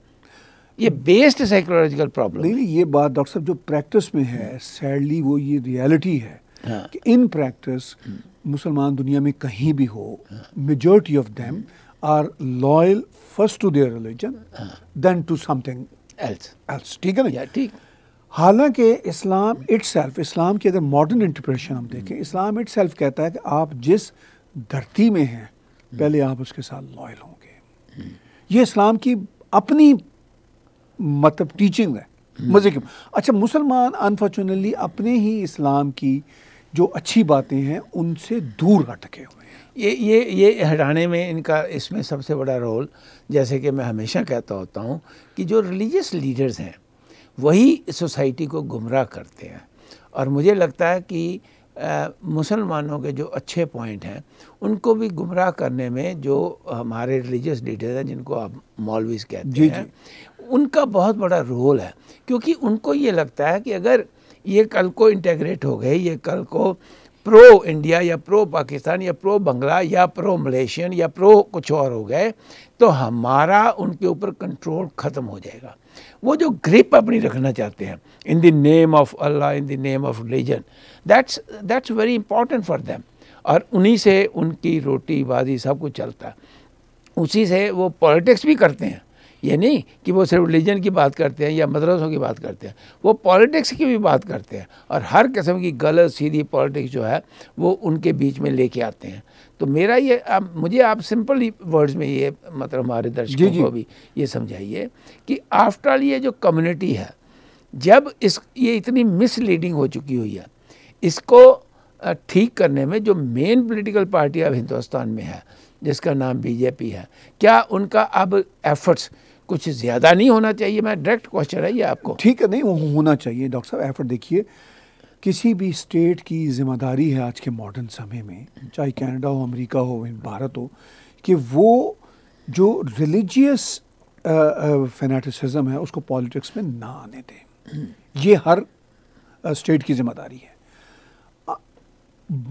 یہ بیسڈ سائیکولوجیکل پرابلم نہیں یہ بات ڈاکٹر صاحب جو پریکٹس میں ہے سیڈلی وہ یہ ریالٹی ہے ہاں۔ کہ ان پریکٹس مسلمان دنیا میں کہیں بھی ہو majority of them are loyal first to their religion then to something else ٹھیک ہے نا؟ ٹھیک۔ حالانکہ اسلام اٹ سیلف اسلام کی اگر ماڈرن انٹرپریشن ہم دیکھیں اسلام اٹ سیلف کہتا ہے کہ آپ جس دھرتی میں ہیں پہلے آپ اس کے ساتھ لائل ہوں گے۔ یہ اسلام کی اپنی مطلب ٹیچنگ ہے مزے کی۔ اچھا مسلمان انفارچونیٹلی اپنے ہی اسلام کی جو اچھی باتیں ہیں ان سے دور ہٹکے ہوئے ہیں۔ یہ یہ یہ ہٹانے میں ان کا اس میں سب سے بڑا رول جیسے کہ میں ہمیشہ کہتا ہوتا ہوں کہ جو ریلیجیس لیڈرز ہیں وہی سوسائٹی کو گمراہ کرتے ہیں۔ اور مجھے لگتا ہے کہ مسلمانوں کے جو اچھے پوائنٹ ہیں ان کو بھی گمراہ کرنے میں جو ہمارے ریلیجیس لیڈرز ہیں جن کو آپ مولویز کہتے جی ہیں جی ان کا بہت بڑا رول ہے، کیونکہ ان کو یہ لگتا ہے کہ اگر یہ کل کو انٹیگریٹ ہو گئے، یہ کل کو پرو انڈیا یا پرو پاکستان یا پرو بنگلہ یا پرو ملیشین یا پرو کچھ اور ہو گئے، تو ہمارا ان کے اوپر کنٹرول ختم ہو جائے گا۔ وہ جو گرپ اپنی رکھنا چاہتے ہیں، in the name of Allah, in the name of religion that's that's very important for them اور انہی سے ان کی روٹی بازی سب کچھ چلتا ہے۔ اسی سے وہ پالیٹکس بھی کرتے ہیں۔ یہ نہیں کہ وہ صرف ریلیجن کی بات کرتے ہیں یا مدرسوں کی بات کرتے ہیں وہ پالیٹکس کی بھی بات کرتے ہیں اور ہر قسم کی غلط سیدھی پالیٹکس جو ہے وہ ان کے بیچ میں لے کے آتے ہیں تو میرا یہ مجھے آپ سمپل ورڈز میں یہ مطلب ہمارے درشکوں جی، جی۔ کو بھی یہ سمجھائیے کہ آفٹر آل یہ جو کمیونٹی ہے جب اس یہ اتنی مس لیڈنگ ہو چکی ہوئی ہے اس کو ٹھیک کرنے میں جو مین پولیٹیکل پارٹی اب ہندوستان میں ہے جس کا نام بی جے پی ہے کیا ان کا اب ایفرٹس کچھ زیادہ نہیں ہونا چاہیے میں ڈائریکٹ کوشچن ہے یہ آپ کو۔ ٹھیک ہے نہیں وہ ہونا چاہیے ڈاکٹر صاحب ایفرٹ دیکھیے۔ کسی بھی اسٹیٹ کی ذمہ داری ہے آج کے ماڈرن سمے میں چاہے کینیڈا ہو امریکہ ہو بھارت ہو کہ وہ جو ریلیجیس فینیٹسزم ہے اس کو پالیٹکس میں نہ آنے دیں یہ ہر اسٹیٹ کی ذمہ داری ہے۔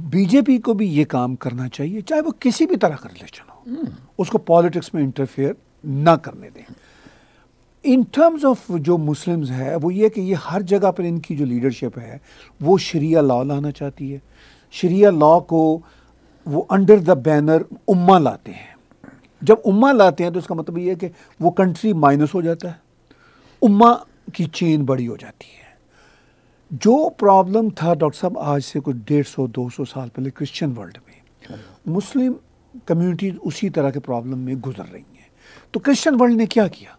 بی جے پی کو بھی یہ کام کرنا چاہیے چاہے وہ کسی بھی طرح کا ریلیشن ہو اس کو پالیٹکس میں انٹرفیئر نہ کرنے دیں ان ٹرمز آف جو مسلمز ہے وہ یہ کہ یہ ہر جگہ پر ان کی جو لیڈرشپ ہے، وہ شریعہ لا لانا چاہتی ہے۔ شریعہ لا کو وہ انڈر دا بینر امہ لاتے ہیں۔ جب امہ لاتے ہیں تو اس کا مطلب یہ ہے کہ وہ کنٹری مائنس ہو جاتا ہے۔ امہ کی چین بڑی ہو جاتی ہے۔ جو پرابلم تھا ڈاکٹر صاحب آج سے کچھ ڈیڑھ سو، دو سو سال پہلے کرسچن ورلڈ میں۔ مسلم کمیونٹیز اسی طرح کے پرابلم میں گزر رہی ہیں۔ تو کرسچن ورلڈ نے کیا کیا؟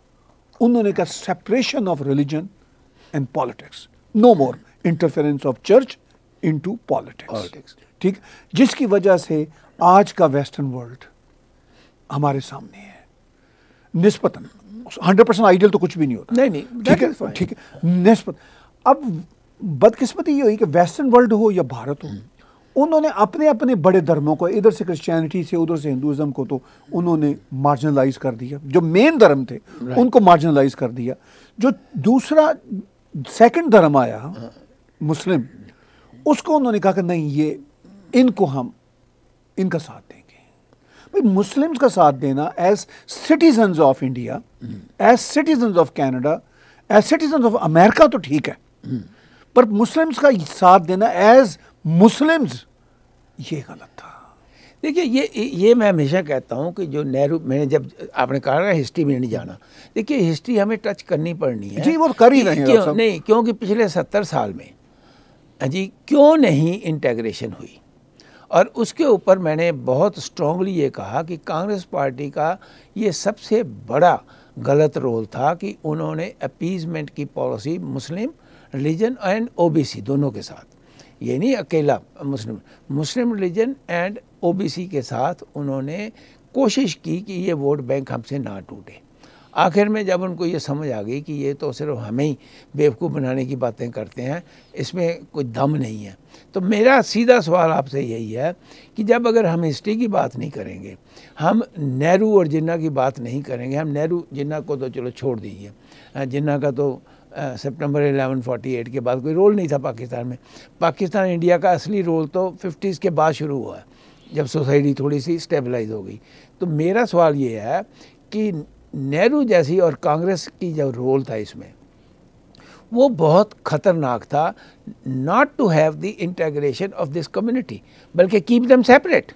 انہوں نے کہا separation of religion and politics no more interference of church into politics ٹھیک؟ جس کی وجہ سے آج کا ویسٹرن ورلڈ ہمارے سامنے ہے۔ نسبتاً ہنڈریڈ پرسینٹ آئیڈیل تو کچھ بھی نہیں ہوتا۔ نہیں نہیں ٹھیک ہے؟ نسبت اب بدقسمتی یہ ہوئی کہ ویسٹرن ورلڈ ہو یا بھارت ہو انہوں نے اپنے اپنے بڑے دھرموں کو ادھر سے کرسچینٹی سے ادھر سے ہندوازم کو تو انہوں نے مارجنلائز کر دیا۔ جو مین دھرم تھے ان کو مارجنلائز کر دیا۔ جو دوسرا سیکنڈ دھرم آیا مسلم اس کو انہوں نے کہا کہ نہیں یہ ان کو ہم ان کا ساتھ دیں گے۔ بھائی کا ساتھ دینا as citizens of India as citizens of Canada as citizens of America تو ٹھیک ہے۔ پر مسلمس کا ساتھ دینا ایز مسلمز یہ غلط تھا۔ دیکھیے یہ یہ میں ہمیشہ کہتا ہوں کہ جو نہرو میں نے جب آپ نے کہا ہسٹری میں نہیں جانا دیکھیے ہسٹری ہمیں ٹچ کرنی پڑنی ہے۔ جی وہ کر ہی رہے ہیں نہیں کیونکہ پچھلے ستر سال میں جی کیوں نہیں انٹیگریشن ہوئی؟ اور اس کے اوپر میں نے بہت اسٹرانگلی یہ کہا کہ کانگریس پارٹی کا یہ سب سے بڑا غلط رول تھا کہ انہوں نے اپیزمنٹ کی policy Muslim religion and O B C دونوں کے ساتھ۔ یہ نہیں اکیلا Muslim Muslim religion and O B C کے ساتھ انہوں نے کوشش کی کہ یہ ووٹ بینک ہم سے نہ ٹوٹے۔ آخر میں جب ان کو یہ سمجھ آ گئی کہ یہ تو صرف ہمیں ہی بیوقوف بنانے کی باتیں کرتے ہیں، اس میں کوئی دم نہیں ہے۔ تو میرا سیدھا سوال آپ سے یہی ہے کہ جب اگر ہم ہسٹری کی بات نہیں کریں گے، ہم نہرو اور جنہ کی بات نہیں کریں گے، ہم نہرو، جنہ کو تو چلو چھوڑ دیجیے جنہ کا تو سپٹمبر الیون فورٹی ایٹ کے بعد کوئی رول نہیں تھا پاکستان میں۔ پاکستان انڈیا کا اصلی رول تو ففٹیز کے بعد شروع ہوا جب سوسائٹی تھوڑی سی اسٹیبلائز ہو گئی۔ تو میرا سوال یہ ہے کہ نہرو جیسی اور کانگریس کی جو رول تھا اس میں، وہ بہت خطرناک تھا not to have the integration of this community بلکہ کیپ دم سیپریٹ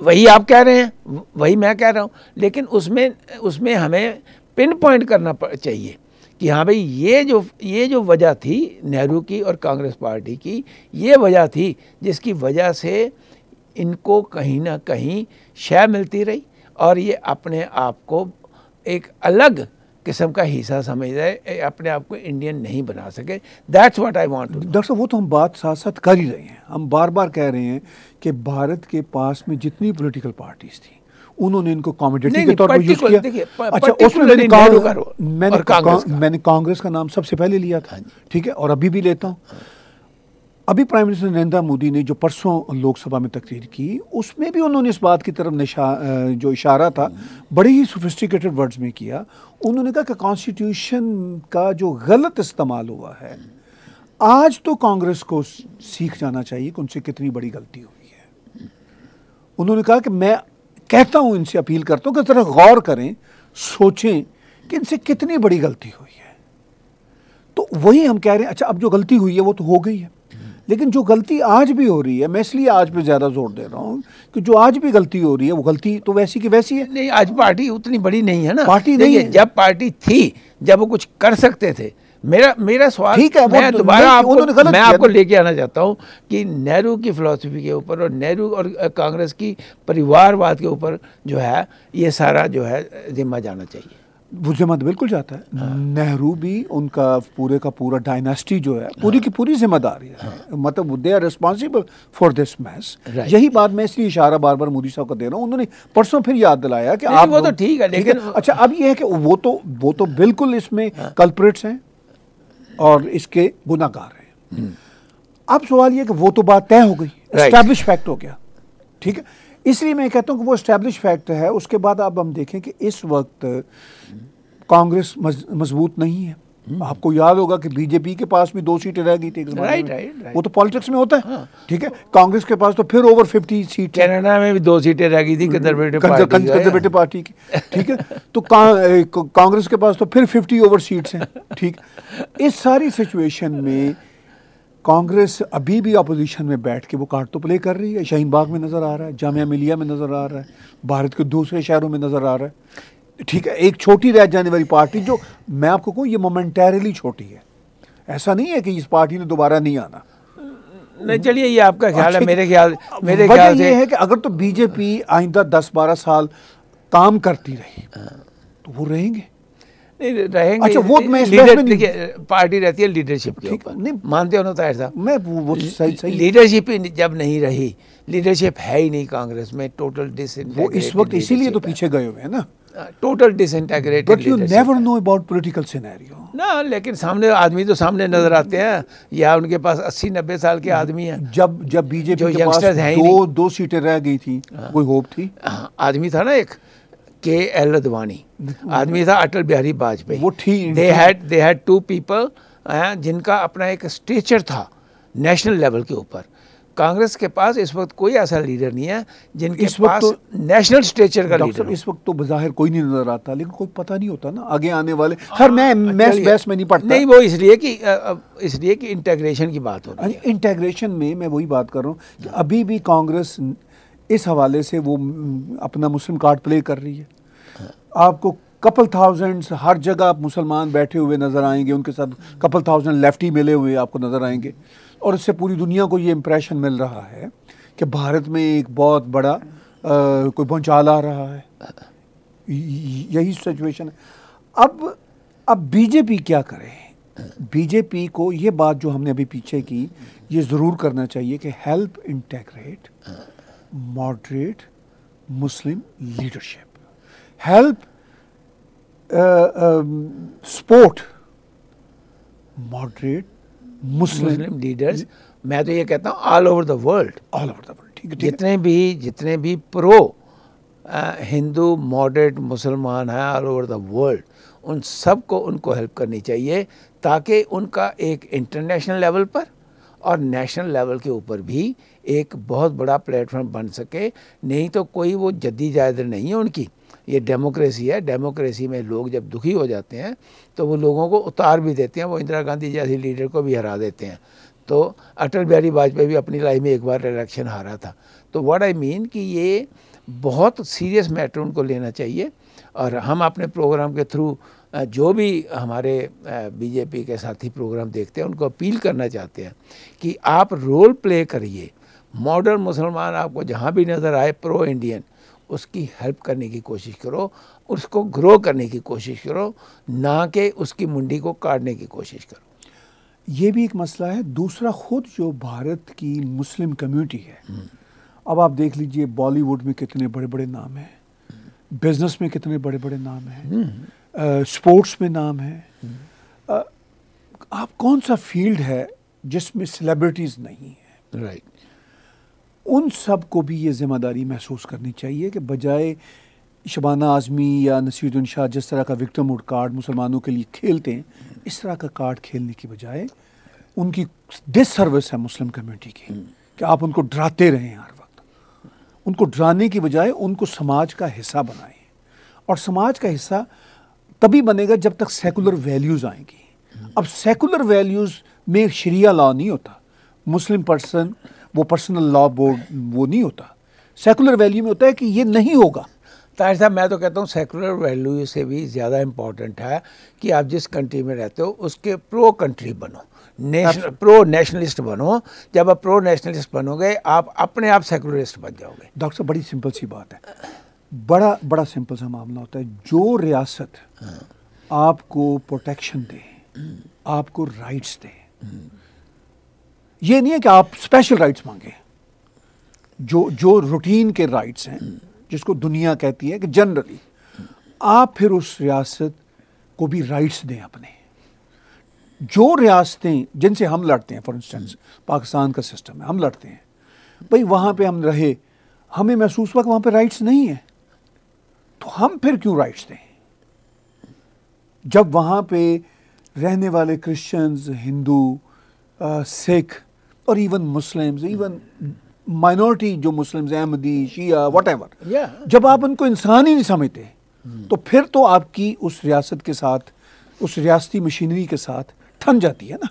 وہی آپ کہہ رہے ہیں، وہی میں کہہ رہا ہوں، لیکن اس میں اس میں ہمیں پن پوائنٹ کرنا چاہیے۔ کہ ہاں بھائی، یہ جو یہ جو وجہ تھی نہرو کی اور کانگریس پارٹی کی، یہ وجہ تھی جس کی وجہ سے ان کو کہیں نہ کہیں شے ملتی رہی اور یہ اپنے آپ کو ایک الگ قسم کا حصہ سمجھ رہے اپنے آپ کو انڈین نہیں بنا سکے۔ That's what I want doctor صاحب، وہ تو ہم بات ساتھ ساتھ کر ہی رہے ہیں۔ ہم بار بار کہہ رہے ہیں کہ بھارت کے پاس میں جتنی پولیٹیکل پارٹیز تھیں انہوں نے ان کو کامیڈیٹی کے طور پر یوز کیا۔ اچھا اس میں میں نے کانگریس کا۔ نام سب سے پہلے لیا تھا جی۔ ٹھیک ہے اور ابھی بھی لیتا ہوں۔ ابھی پرائم منسٹر نریندر مودی نے جو پرسوں لوک سبھا میں تقریر کی اس میں بھی انہوں نے اس بات کی طرف جو اشارہ تھا بڑے ہی سوفسٹیکیٹڈ ورڈز میں کیا۔ انہوں نے کہا کہ کانسٹیٹیوشن کا جو غلط استعمال ہوا ہے آج تو کانگریس کو سیکھ جانا چاہیے کہ ان سے کتنی بڑی غلطی ہوئی ہے۔ انہوں نے کہا کہ میں کہتا ہوں ان سے اپیل کرتا ہوں کہ ذرا غور کریں سوچیں کہ ان سے کتنی بڑی غلطی ہوئی ہے۔ تو وہی ہم کہہ رہے ہیں اچھا اب جو غلطی ہوئی ہے وہ تو ہو گئی ہے۔ لیکن جو غلطی آج بھی ہو رہی ہے میں اس لیے آج پہ زیادہ زور دے رہا ہوں کہ جو آج بھی غلطی ہو رہی ہے وہ غلطی تو ویسی کی ویسی ہے۔ نہیں آج پارٹی اتنی بڑی نہیں ہے نا۔ پارٹی نہیں ہے۔ جب پارٹی تھی جب وہ کچھ کر سکتے تھے میرا میرا سوال ٹھیک ہے، وہ میں دوبارہ آپ کو میں آپ کو۔ لے کے آنا چاہتا ہوں کہ نہرو کی فلسفی کے اوپر اور نہرو اور کانگریس کی پریوار واد کے اوپر جو ہے یہ سارا جو ہے ذمہ جانا چاہیے۔ وہ ذمہ تو بالکل جاتا ہے۔ نہرو بھی ان کا پورے کا پورا ڈائناسٹی جو ہے پوری کی پوری ذمہ داری ہے۔ مطلب they are responsible for this mess. یہی بات میں اس لیے اشارہ بار بار مودی صاحب کو دے رہا ہوں انہوں نے پرسوں پھر یاد دلایا کہ آپ وہ تو ٹھیک ہے، لیکن- اچھا اب یہ ہے کہ وہ تو وہ تو بالکل اس میں کلپریٹس ہیں۔ اور اس کے گناہ گار ہیں۔ اب سوال یہ کہ وہ تو بات طے ہو گئی. اسٹیبلش فیکٹ ہو گیا۔ ٹھیک ہے؟ اس لیے میں کہتا ہوں کہ وہ اسٹیبلش فیکٹ ہے۔ اس کے بعد اب ہم دیکھیں کہ اس وقت کانگریس مض- مضبوط نہیں ہے۔ آپ کو یاد ہوگا کہ بی جے پی کے پاس بھی دو سیٹیں رہ گئی تھی. وہ تو پالیٹکس میں ہوتا ہے۔ ٹھیک ہے؟ کانگریس کے پاس تو پھر اوور ففٹی سیٹ کینیڈا میں بھی دو سیٹیں رہ گئی تھی کنزرویٹو پارٹی کی۔ ٹھیک ہے؟ تو کانگریس کے پاس تو پھر ففٹی اوور سیٹس ہیں۔ ٹھیک۔ اس ساری سچویشن میں کانگریس ابھی بھی اپوزیشن میں بیٹھ کے وہ کارڈ تو پلے کر رہی ہے۔ شاہین باغ میں نظر آ رہا ہے جامعہ ملیہ میں نظر آ رہا ہے بھارت کے دوسرے شہروں میں نظر آ رہا ہے۔ ٹھیک ہے ایک چھوٹی رہ جانے والی پارٹی جو میں آپ کو کہوں یہ مومنٹیرلی چھوٹی ہے۔ ایسا نہیں ہے کہ اس پارٹی نے دوبارہ نہیں آنا۔ نہیں چلیے یہ آپ کا خیال ہے اچھا، میرے خیال میرے خیال یہ ہے کہ اگر تو بی جے پی آئندہ دس بارہ سال کام کرتی رہی تو وہ رہیں گے۔ رہیں گے۔ اچھا، میں پارٹی رہتی ہے لیڈرشپ کے اوپر۔ نہیں۔ مانتے ہو نا طاہر صاحب؟ میں وہ صحیح صحیح لیڈرشپ ہی جب نہیں رہی لیڈرشپ ہے ہی نہیں کانگریس میں ٹوٹل ڈس وہ اس وقت اسی لیے تو پیچھے گئے ہوئے ہیں نا۔ Total disintegrated but you never know about political scenario نہ لیکن سامنے آدمی تو سامنے نظر آتے ہیں۔ یا ان کے پاس اسی نبے سال کے آدمی ہیں۔ جب جب بی جے پی کے پاس دو دو سیٹیں رہ گئی تھیں کوئی ہوپ تھی؟ ہاں، آدمی تھا نا ایک کے ایل ادوانی آدمی تھا اٹل بہاری واجپئی وہ تھی- they had they had to people جن کا اپنا ایک اسٹیچر تھا نیشنل لیول کے اوپر۔ کانگریس کے پاس اس وقت کوئی ایسا لیڈر نہیں ہے جن کے اس وقت پاس تو- نیشنل اسٹیچر کا لیڈر اس وقت تو بظاہر کوئی نہیں نظر آتا لیکن کوئی پتہ نہیں ہوتا نا آگے آنے والے۔ خیر میں میں چلیے۔ بحث میں نہیں پڑھتا نہیں وہ اس لیے کہ اس لیے کہ انٹیگریشن کی بات ہو رہی ہے۔ انٹیگریشن میں میں وہی بات کر رہا ہوں کہ ابھی بھی کانگریس اس حوالے سے وہ اپنا مسلم کارڈ پلے کر رہی ہے۔ آپ کو کپل تھاؤزینڈ ہر جگہ مسلمان بیٹھے ہوئے نظر آئیں گے ان کے ساتھ کپل تھاؤزینڈ لیفٹی ملے ہوئے آپ کو نظر آئیں گے۔ اور اس سے پوری دنیا کو یہ امپریشن مل رہا ہے کہ بھارت میں ایک بہت بڑا آ، کوئی بھونچال آ رہا ہے۔ یہی سچویشن ہے۔ اب اب بی جے پی کیا کرے؟ بی جے پی کو یہ بات جو ہم نے ابھی پیچھے کی یہ ضرور کرنا چاہیے کہ help integrate moderate Muslim leadership help support moderate Muslim leaders میں تو یہ کہتا ہوں all over the world all over the world جتنے بھی جتنے بھی پرو ہندو ماڈریٹ مسلمان ہیں آل اوور دا ورلڈ ان سب کو ان کو ہیلپ کرنی چاہیے تاکہ ان کا ایک انٹرنیشنل لیول پر اور نیشنل لیول کے اوپر بھی ایک بہت بڑا پلیٹ فارم بن سکے۔ نہیں تو کوئی وہ جدی جائز نہیں ہے ان کی۔ یہ ڈیموکریسی ہے ڈیموکریسی میں لوگ جب دکھی ہو جاتے ہیں تو وہ لوگوں کو اتار بھی دیتے ہیں، وہ اندرا گاندھی جیسی لیڈر کو بھی ہرا دیتے ہیں۔ تو اٹل بہاری واجپئی بھی اپنی لائف میں ایک بار الیکشن ہارا تھا۔ تو واٹ آئی مین کہ یہ بہت سیریس میٹر ان کو لینا چاہیے اور ہم اپنے پروگرام کے تھرو جو بھی ہمارے بی جے پی کے ساتھی پروگرام دیکھتے ہیں، ان کو اپیل کرنا چاہتے ہیں کہ آپ رول پلے کریے۔ ماڈرن مسلمان آپ کو جہاں بھی نظر آئے پرو انڈین اس کی ہیلپ کرنے کی کوشش کرو اس کو گرو کرنے کی کوشش کرو نہ کہ اس کی منڈی کو کاٹنے کی کوشش کرو۔ یہ بھی ایک مسئلہ ہے۔ دوسرا خود جو بھارت کی مسلم کمیونٹی ہے۔ اب آپ دیکھ لیجیے بالی ووڈ میں کتنے بڑے بڑے نام ہیں۔ بزنس میں کتنے بڑے بڑے نام ہیں۔ سپورٹس میں نام ہیں۔ آپ کون سا فیلڈ ہے جس میں سیلیبریٹیز نہیں ہیں؟ رائٹ ان سب کو بھی یہ ذمہ داری محسوس کرنی چاہیے کہ بجائے شبانہ اعظمی یا نصیر الدین شاہ جس طرح کا وکٹم وڈ کارڈ مسلمانوں کے لیے کھیلتے ہیں، اس طرح کا کارڈ کھیلنے کی بجائے ان کی ڈس سروس ہے مسلم کمیونٹی کی کہ آپ ان کو ڈراتے رہیں ہر وقت۔ ان کو ڈرانے کی بجائے ان کو سماج کا حصہ بنائیں۔ اور سماج کا حصہ تبھی بنے گا جب تک سیکولر ویلیوز آئیں گی۔ اب سیکولر ویلیوز میں شریعہ لا نہیں ہوتا۔ مسلم پرسن وہ پرسنل لا بورڈ وہ نہیں ہوتا. سیکولر ویلیو میں ہوتا ہے کہ یہ نہیں ہوگا. طاہر صاحب میں تو کہتا ہوں سیکولر ویلیو سے بھی زیادہ امپورٹنٹ ہے کہ آپ جس کنٹری میں رہتے ہو اس کے پرو کنٹری بنو. نیشنل پرو نیشنلسٹ بنو. جب آپ پرو نیشنلسٹ بنو گے آپ اپنے آپ سیکولرسٹ بن جاؤ گے. ڈاکٹر صاحب بڑی سمپل سی بات ہے. بڑا بڑا سمپل سا معاملہ ہوتا ہے. جو ریاست آپ کو پروٹیکشن دے آپ کو رائٹس دے یہ نہیں ہے کہ آپ اسپیشل رائٹس مانگیں۔ جو جو روٹین کے رائٹس ہیں، جس کو دنیا کہتی ہے کہ جنرلی آپ پھر اس ریاست کو بھی رائٹس دیں اپنے۔ جو ریاستیں جن سے ہم لڑتے ہیں فار انسٹنس پاکستان کا سسٹم ہے، ہم لڑتے ہیں۔ بھائی، وہاں پہ ہم رہے، ہمیں محسوس ہوا کہ وہاں پہ رائٹس نہیں ہیں۔ تو ہم پھر کیوں رائٹس دیں؟ جب وہاں پہ رہنے والے کرسچنز ہندو سکھ اور ایون مسلمز ایون مائنورٹی جو Muslims Ahmadi Shia whatever جب آپ ان کو انسان ہی نہیں سمجھتے تو پھر تو آپ کی اس ریاست کے ساتھ اس ریاستی مشینری کے ساتھ ٹھن جاتی ہے نا؟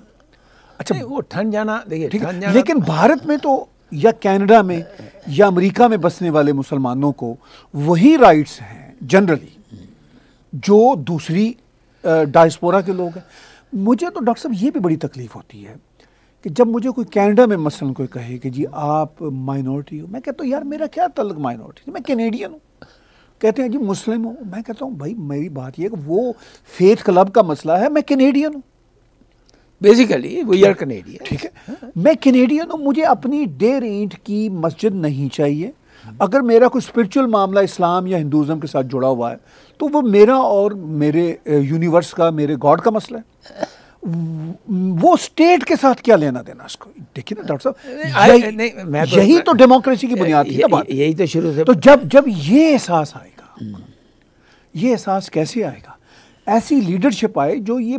اچھا وہ ٹھن جانا دیکھیے لیکن بھارت میں تو یا کینیڈا میں یا امریکہ میں بسنے والے مسلمانوں کو وہی رائٹس ہیں جنرلی جو دوسری ڈائسپورا کے لوگ ہیں۔ مجھے تو ڈاکٹر صاحب یہ بھی بڑی تکلیف ہوتی ہے۔ کہ جب مجھے کوئی کینیڈا میں مثلاً کوئی کہے کہ جی آپ مائنورٹی ہو میں کہتا ہوں یار میرا کیا تعلق مائنورٹی؟ میں کینیڈین ہوں۔ کہتے ہیں جی مسلم ہوں۔ میں کہتا ہوں بھائی میری بات یہ کہ وہ فیتھ کلب کا مسئلہ ہے میں کینیڈین ہوں۔ بیسیکلی وہ یار کینیڈین ٹھیک ہے۔ میں کینیڈین ہوں مجھے اپنی ڈیر اینٹ کی مسجد نہیں چاہیے۔ اگر میرا کوئی اسپرچل معاملہ اسلام یا ہندوازم کے ساتھ جڑا ہوا ہے تو وہ میرا اور میرے یونیورس کا میرے گاڈ کا مسئلہ ہے۔ وہ اسٹیٹ کے ساتھ کیا لینا دینا اس کو؟ دیکھیے نا ڈاکٹر صاحب یہی تو ڈیموکریسی کی بنیاد تھی یہی تو شروع سے تو جب جب یہ احساس آئے گا یہ احساس کیسے آئے گا؟ ایسی لیڈرشپ آئے جو یہ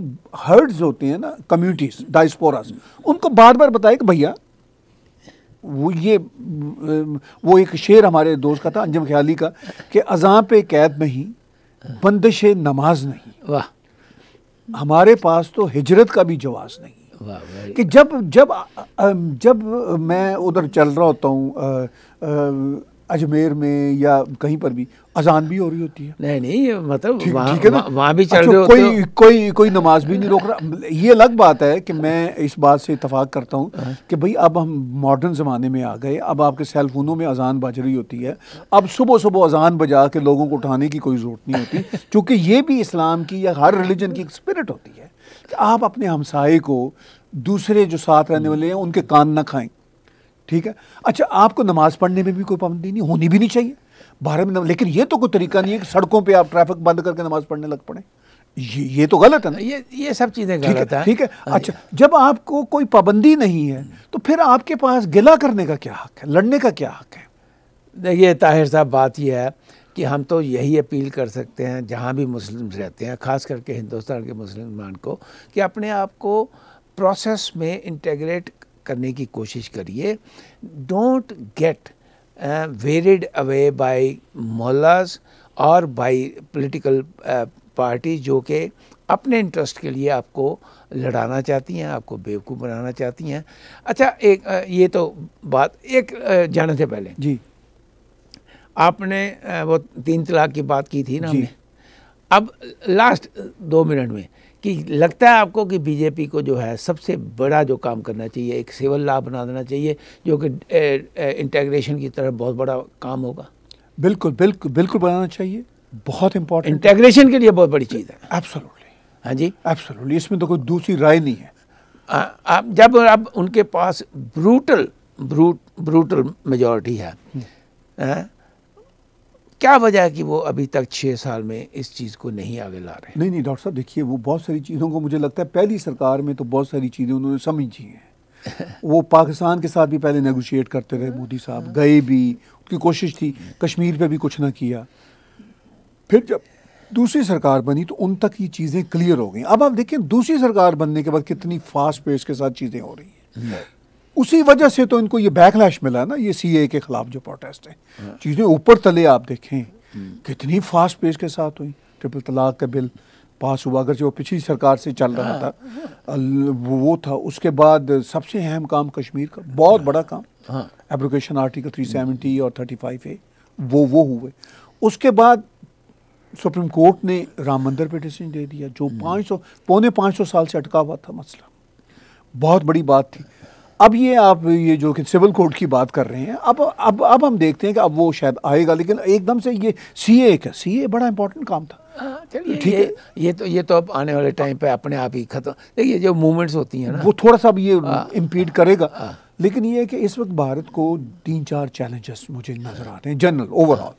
ہرڈز ہوتے ہیں نا کمیونٹیز ڈائسپوراز ان کو بار بار بتائے کہ بھیا وہ یہ وہ ایک شعر ہمارے دوست کا تھا انجم خیالی کا کہ اذاں پہ قید نہیں بندش نماز نہیں۔ واہ۔ ہمارے پاس تو ہجرت کا بھی جواز نہیں کہ جب جب جب میں ادھر چل رہا ہوتا ہوں اجمیر میں یا کہیں پر بھی اذان بھی ہو رہی ہوتی ہے۔ نہیں نہیں مطلب وہاں بھی چل رہے کوئی کوئی کوئی نماز بھی نہیں روک رہا۔ یہ الگ بات ہے کہ میں اس بات سے اتفاق کرتا ہوں ہاں۔ کہ بھئی اب ہم ماڈرن زمانے میں آ گئے اب آپ کے سیل فونوں میں اذان بج رہی ہوتی ہے۔ اب صبح صبح اذان بجا کے لوگوں کو اٹھانے کی کوئی ضرورت نہیں ہوتی چونکہ یہ بھی اسلام کی یا ہر ریلیجن کی ایک اسپرٹ ہوتی ہے کہ آپ اپنے ہمسائے کو دوسرے جو ساتھ رہنے والے ہیں ان کے کان نہ کھائیں۔ ٹھیک ہے؟ اچھا آپ کو نماز پڑھنے میں بھی کوئی پابندی نہیں ہونی بھی نہیں چاہیے۔ باہر میں لیکن یہ تو کوئی طریقہ نہیں ہے کہ سڑکوں پہ آپ ٹریفک بند کر کے نماز پڑھنے لگ پڑیں۔ یہ تو غلط ہے نا۔ یہ سب چیزیں غلط ہیں۔ ٹھیک ہے۔ اچھا جب آپ کو کوئی پابندی نہیں ہے تو پھر آپ کے پاس گلا کرنے کا کیا حق ہے؟ لڑنے کا کیا حق ہے؟ دیکھیے طاہر صاحب بات یہ ہے کہ ہم تو یہی اپیل کر سکتے ہیں جہاں بھی مسلم رہتے ہیں خاص کر کے ہندوستان کے مسلمان کو کہ اپنے آپ کو پروسیس میں انٹیگریٹ کرنے کی کوشش کریے۔ Don't get varied away by مولاز اور بائی پولیٹیکل پارٹی جو کہ اپنے انٹرسٹ کے لیے آپ کو لڑانا چاہتی ہیں آپ کو بیوقوف بنانا چاہتی ہیں۔ اچھا ایک یہ تو بات ایک جانے سے پہلے۔ جی۔ آپ نے وہ تین طلاق کی بات کی تھی نا جی۔ اب لاسٹ دو منٹ میں۔ کہ لگتا ہے آپ کو کہ بی جے پی کو جو ہے سب سے بڑا جو کام کرنا چاہیے ایک سول لا بنا دینا چاہیے جو کہ انٹیگریشن کی طرف بہت بڑا کام ہوگا۔ بالکل بالکل بالکل بنانا چاہیے۔ بہت امپورٹنٹ انٹیگریشن کے لیے بہت بڑی چیز ہے۔ ایبسولوٹلی ہاں جی؟ ایبسولوٹلی اس میں تو کوئی دوسری رائے نہیں ہے۔ جب اب ان کے پاس بروٹل بروٹل میجورٹی ہے کیا وجہ ہے کہ وہ ابھی تک چھ سال میں اس چیز کو نہیں آگے لا رہے نہیں نہیں ڈاکٹر صاحب دیکھیے وہ بہت ساری چیزوں کو مجھے لگتا ہے پہلی سرکار میں تو بہت ساری چیزیں انہوں نے سمجھی ہیں۔ وہ پاکستان کے ساتھ بھی پہلے نیگوشیٹ کرتے رہے مودی صاحب گئے بھی ان کی کوشش تھی کشمیر پہ بھی کچھ نہ کیا۔ پھر جب دوسری سرکار بنی تو ان تک یہ چیزیں کلیئر ہو گئیں۔ اب آپ دیکھیں دوسری سرکار بننے کے بعد کتنی فاسٹ پیس کے ساتھ چیزیں ہو رہی ہیں۔ اسی وجہ سے تو ان کو یہ بیک لیش ملا نا یہ سی اے کے خلاف جو پروٹیسٹ ہیں۔ چیزیں اوپر تلے آپ دیکھیں کتنی فاسٹ پیس کے ساتھ ہوئی۔ ٹرپل طلاق کا بل پاس ہوا اگرچہ وہ پچھلی سرکار سے چل رہا تھا۔ وہ تھا۔ اس کے بعد سب سے اہم کام کشمیر کا بہت بڑا کام۔ ایپلیکیشن آرٹیکل تھری سیونٹی اور تھرٹی فائیو اے وہ وہ ہوئے۔ اس کے بعد سپریم کورٹ نے رام مندر پہ ڈیسیجن دے دیا جو پانچ سو پونے پانچ سو سال سے اٹکا ہوا تھا مسئلہ۔ بہت بڑی بات تھی۔ اب یہ آپ یہ جو کہ سول کوڈ کی بات کر رہے ہیں اب اب اب ہم دیکھتے ہیں کہ اب وہ شاید آئے گا لیکن ایک دم سے یہ سی اے کا سی اے بڑا امپورٹنٹ کام تھا۔ ہاں، ٹھیک ہے۔ یہ تو یہ تو اب آنے والے ٹائم پہ اپنے آپ ہی ختم۔ دیکھیے جو موومنٹس ہوتی ہیں نا۔ وہ تھوڑا سا اب یہ امپیڈ ہاں۔ کرے گا۔ ہاں۔ لیکن یہ ہے کہ اس وقت بھارت کو تین چار چیلنجز مجھے نظر آتے ہیں جنرل اوور آل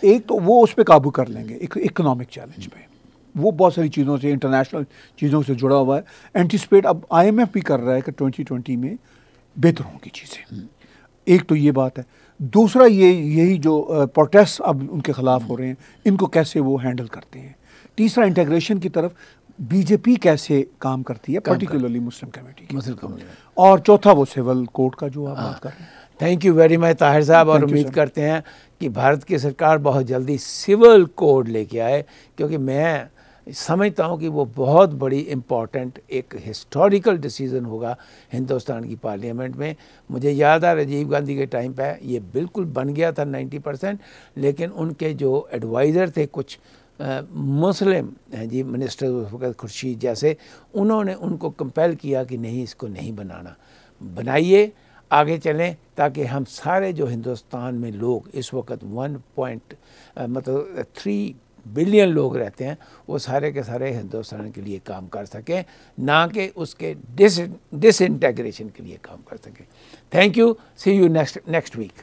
ایک تو وہ اس پہ قابو کر لیں گے اکنامک چیلنج پہ۔ وہ بہت ساری چیزوں سے انٹرنیشنل چیزوں سے جڑا ہوا ہے۔ اینٹیسپیٹ اب آئی ایم ایف بھی کر رہا ہے کہ ٹوئنٹی ٹوئنٹی میں بہتر ہوں گی چیزیں۔ ایک تو یہ بات ہے۔ دوسرا یہ یہی جو پروٹیسٹ اب ان کے خلاف ہو رہے ہیں ان کو کیسے وہ ہینڈل کرتے ہیں۔ تیسرا انٹیگریشن کی طرف بی جے پی کیسے کام کرتی ہے پرٹیکولرلی مسلم کمیٹی اور چوتھا وہ سول کورٹ کا جو آپ بات کر رہے ہیں۔ Thank you very much Tahir صاحب اور امید کرتے ہیں کہ بھارت کی سرکار بہت جلدی سول کوڈ لے کے آئے کیونکہ میں سمجھتا ہوں کہ وہ بہت بڑی امپورٹنٹ ایک ہسٹوریکل ڈیسیزن ہوگا ہندوستان کی پارلیمنٹ میں۔ مجھے یاد ہے راجیو گاندھی کے ٹائم پہ یہ بالکل بن گیا تھا نائنٹی پرسینٹ لیکن ان کے جو ایڈوائزر تھے، کچھ مسلم جی منسٹر وقت خورشید جیسے، انہوں نے ان کو کمپیل کیا کہ نہیں، اس کو نہیں بنانا۔ بنائیے، آگے چلیں تاکہ ہم سارے جو ہندوستان میں لوگ اس وقت ون پوائنٹ مطلب تھری بلین لوگ رہتے ہیں، وہ سارے کے سارے ہندوستان کے لیے کام کر سکیں، نہ کہ اس کے ڈس ڈس انٹیگریشن کے لیے کام کر سکیں۔ Thank you see you next next week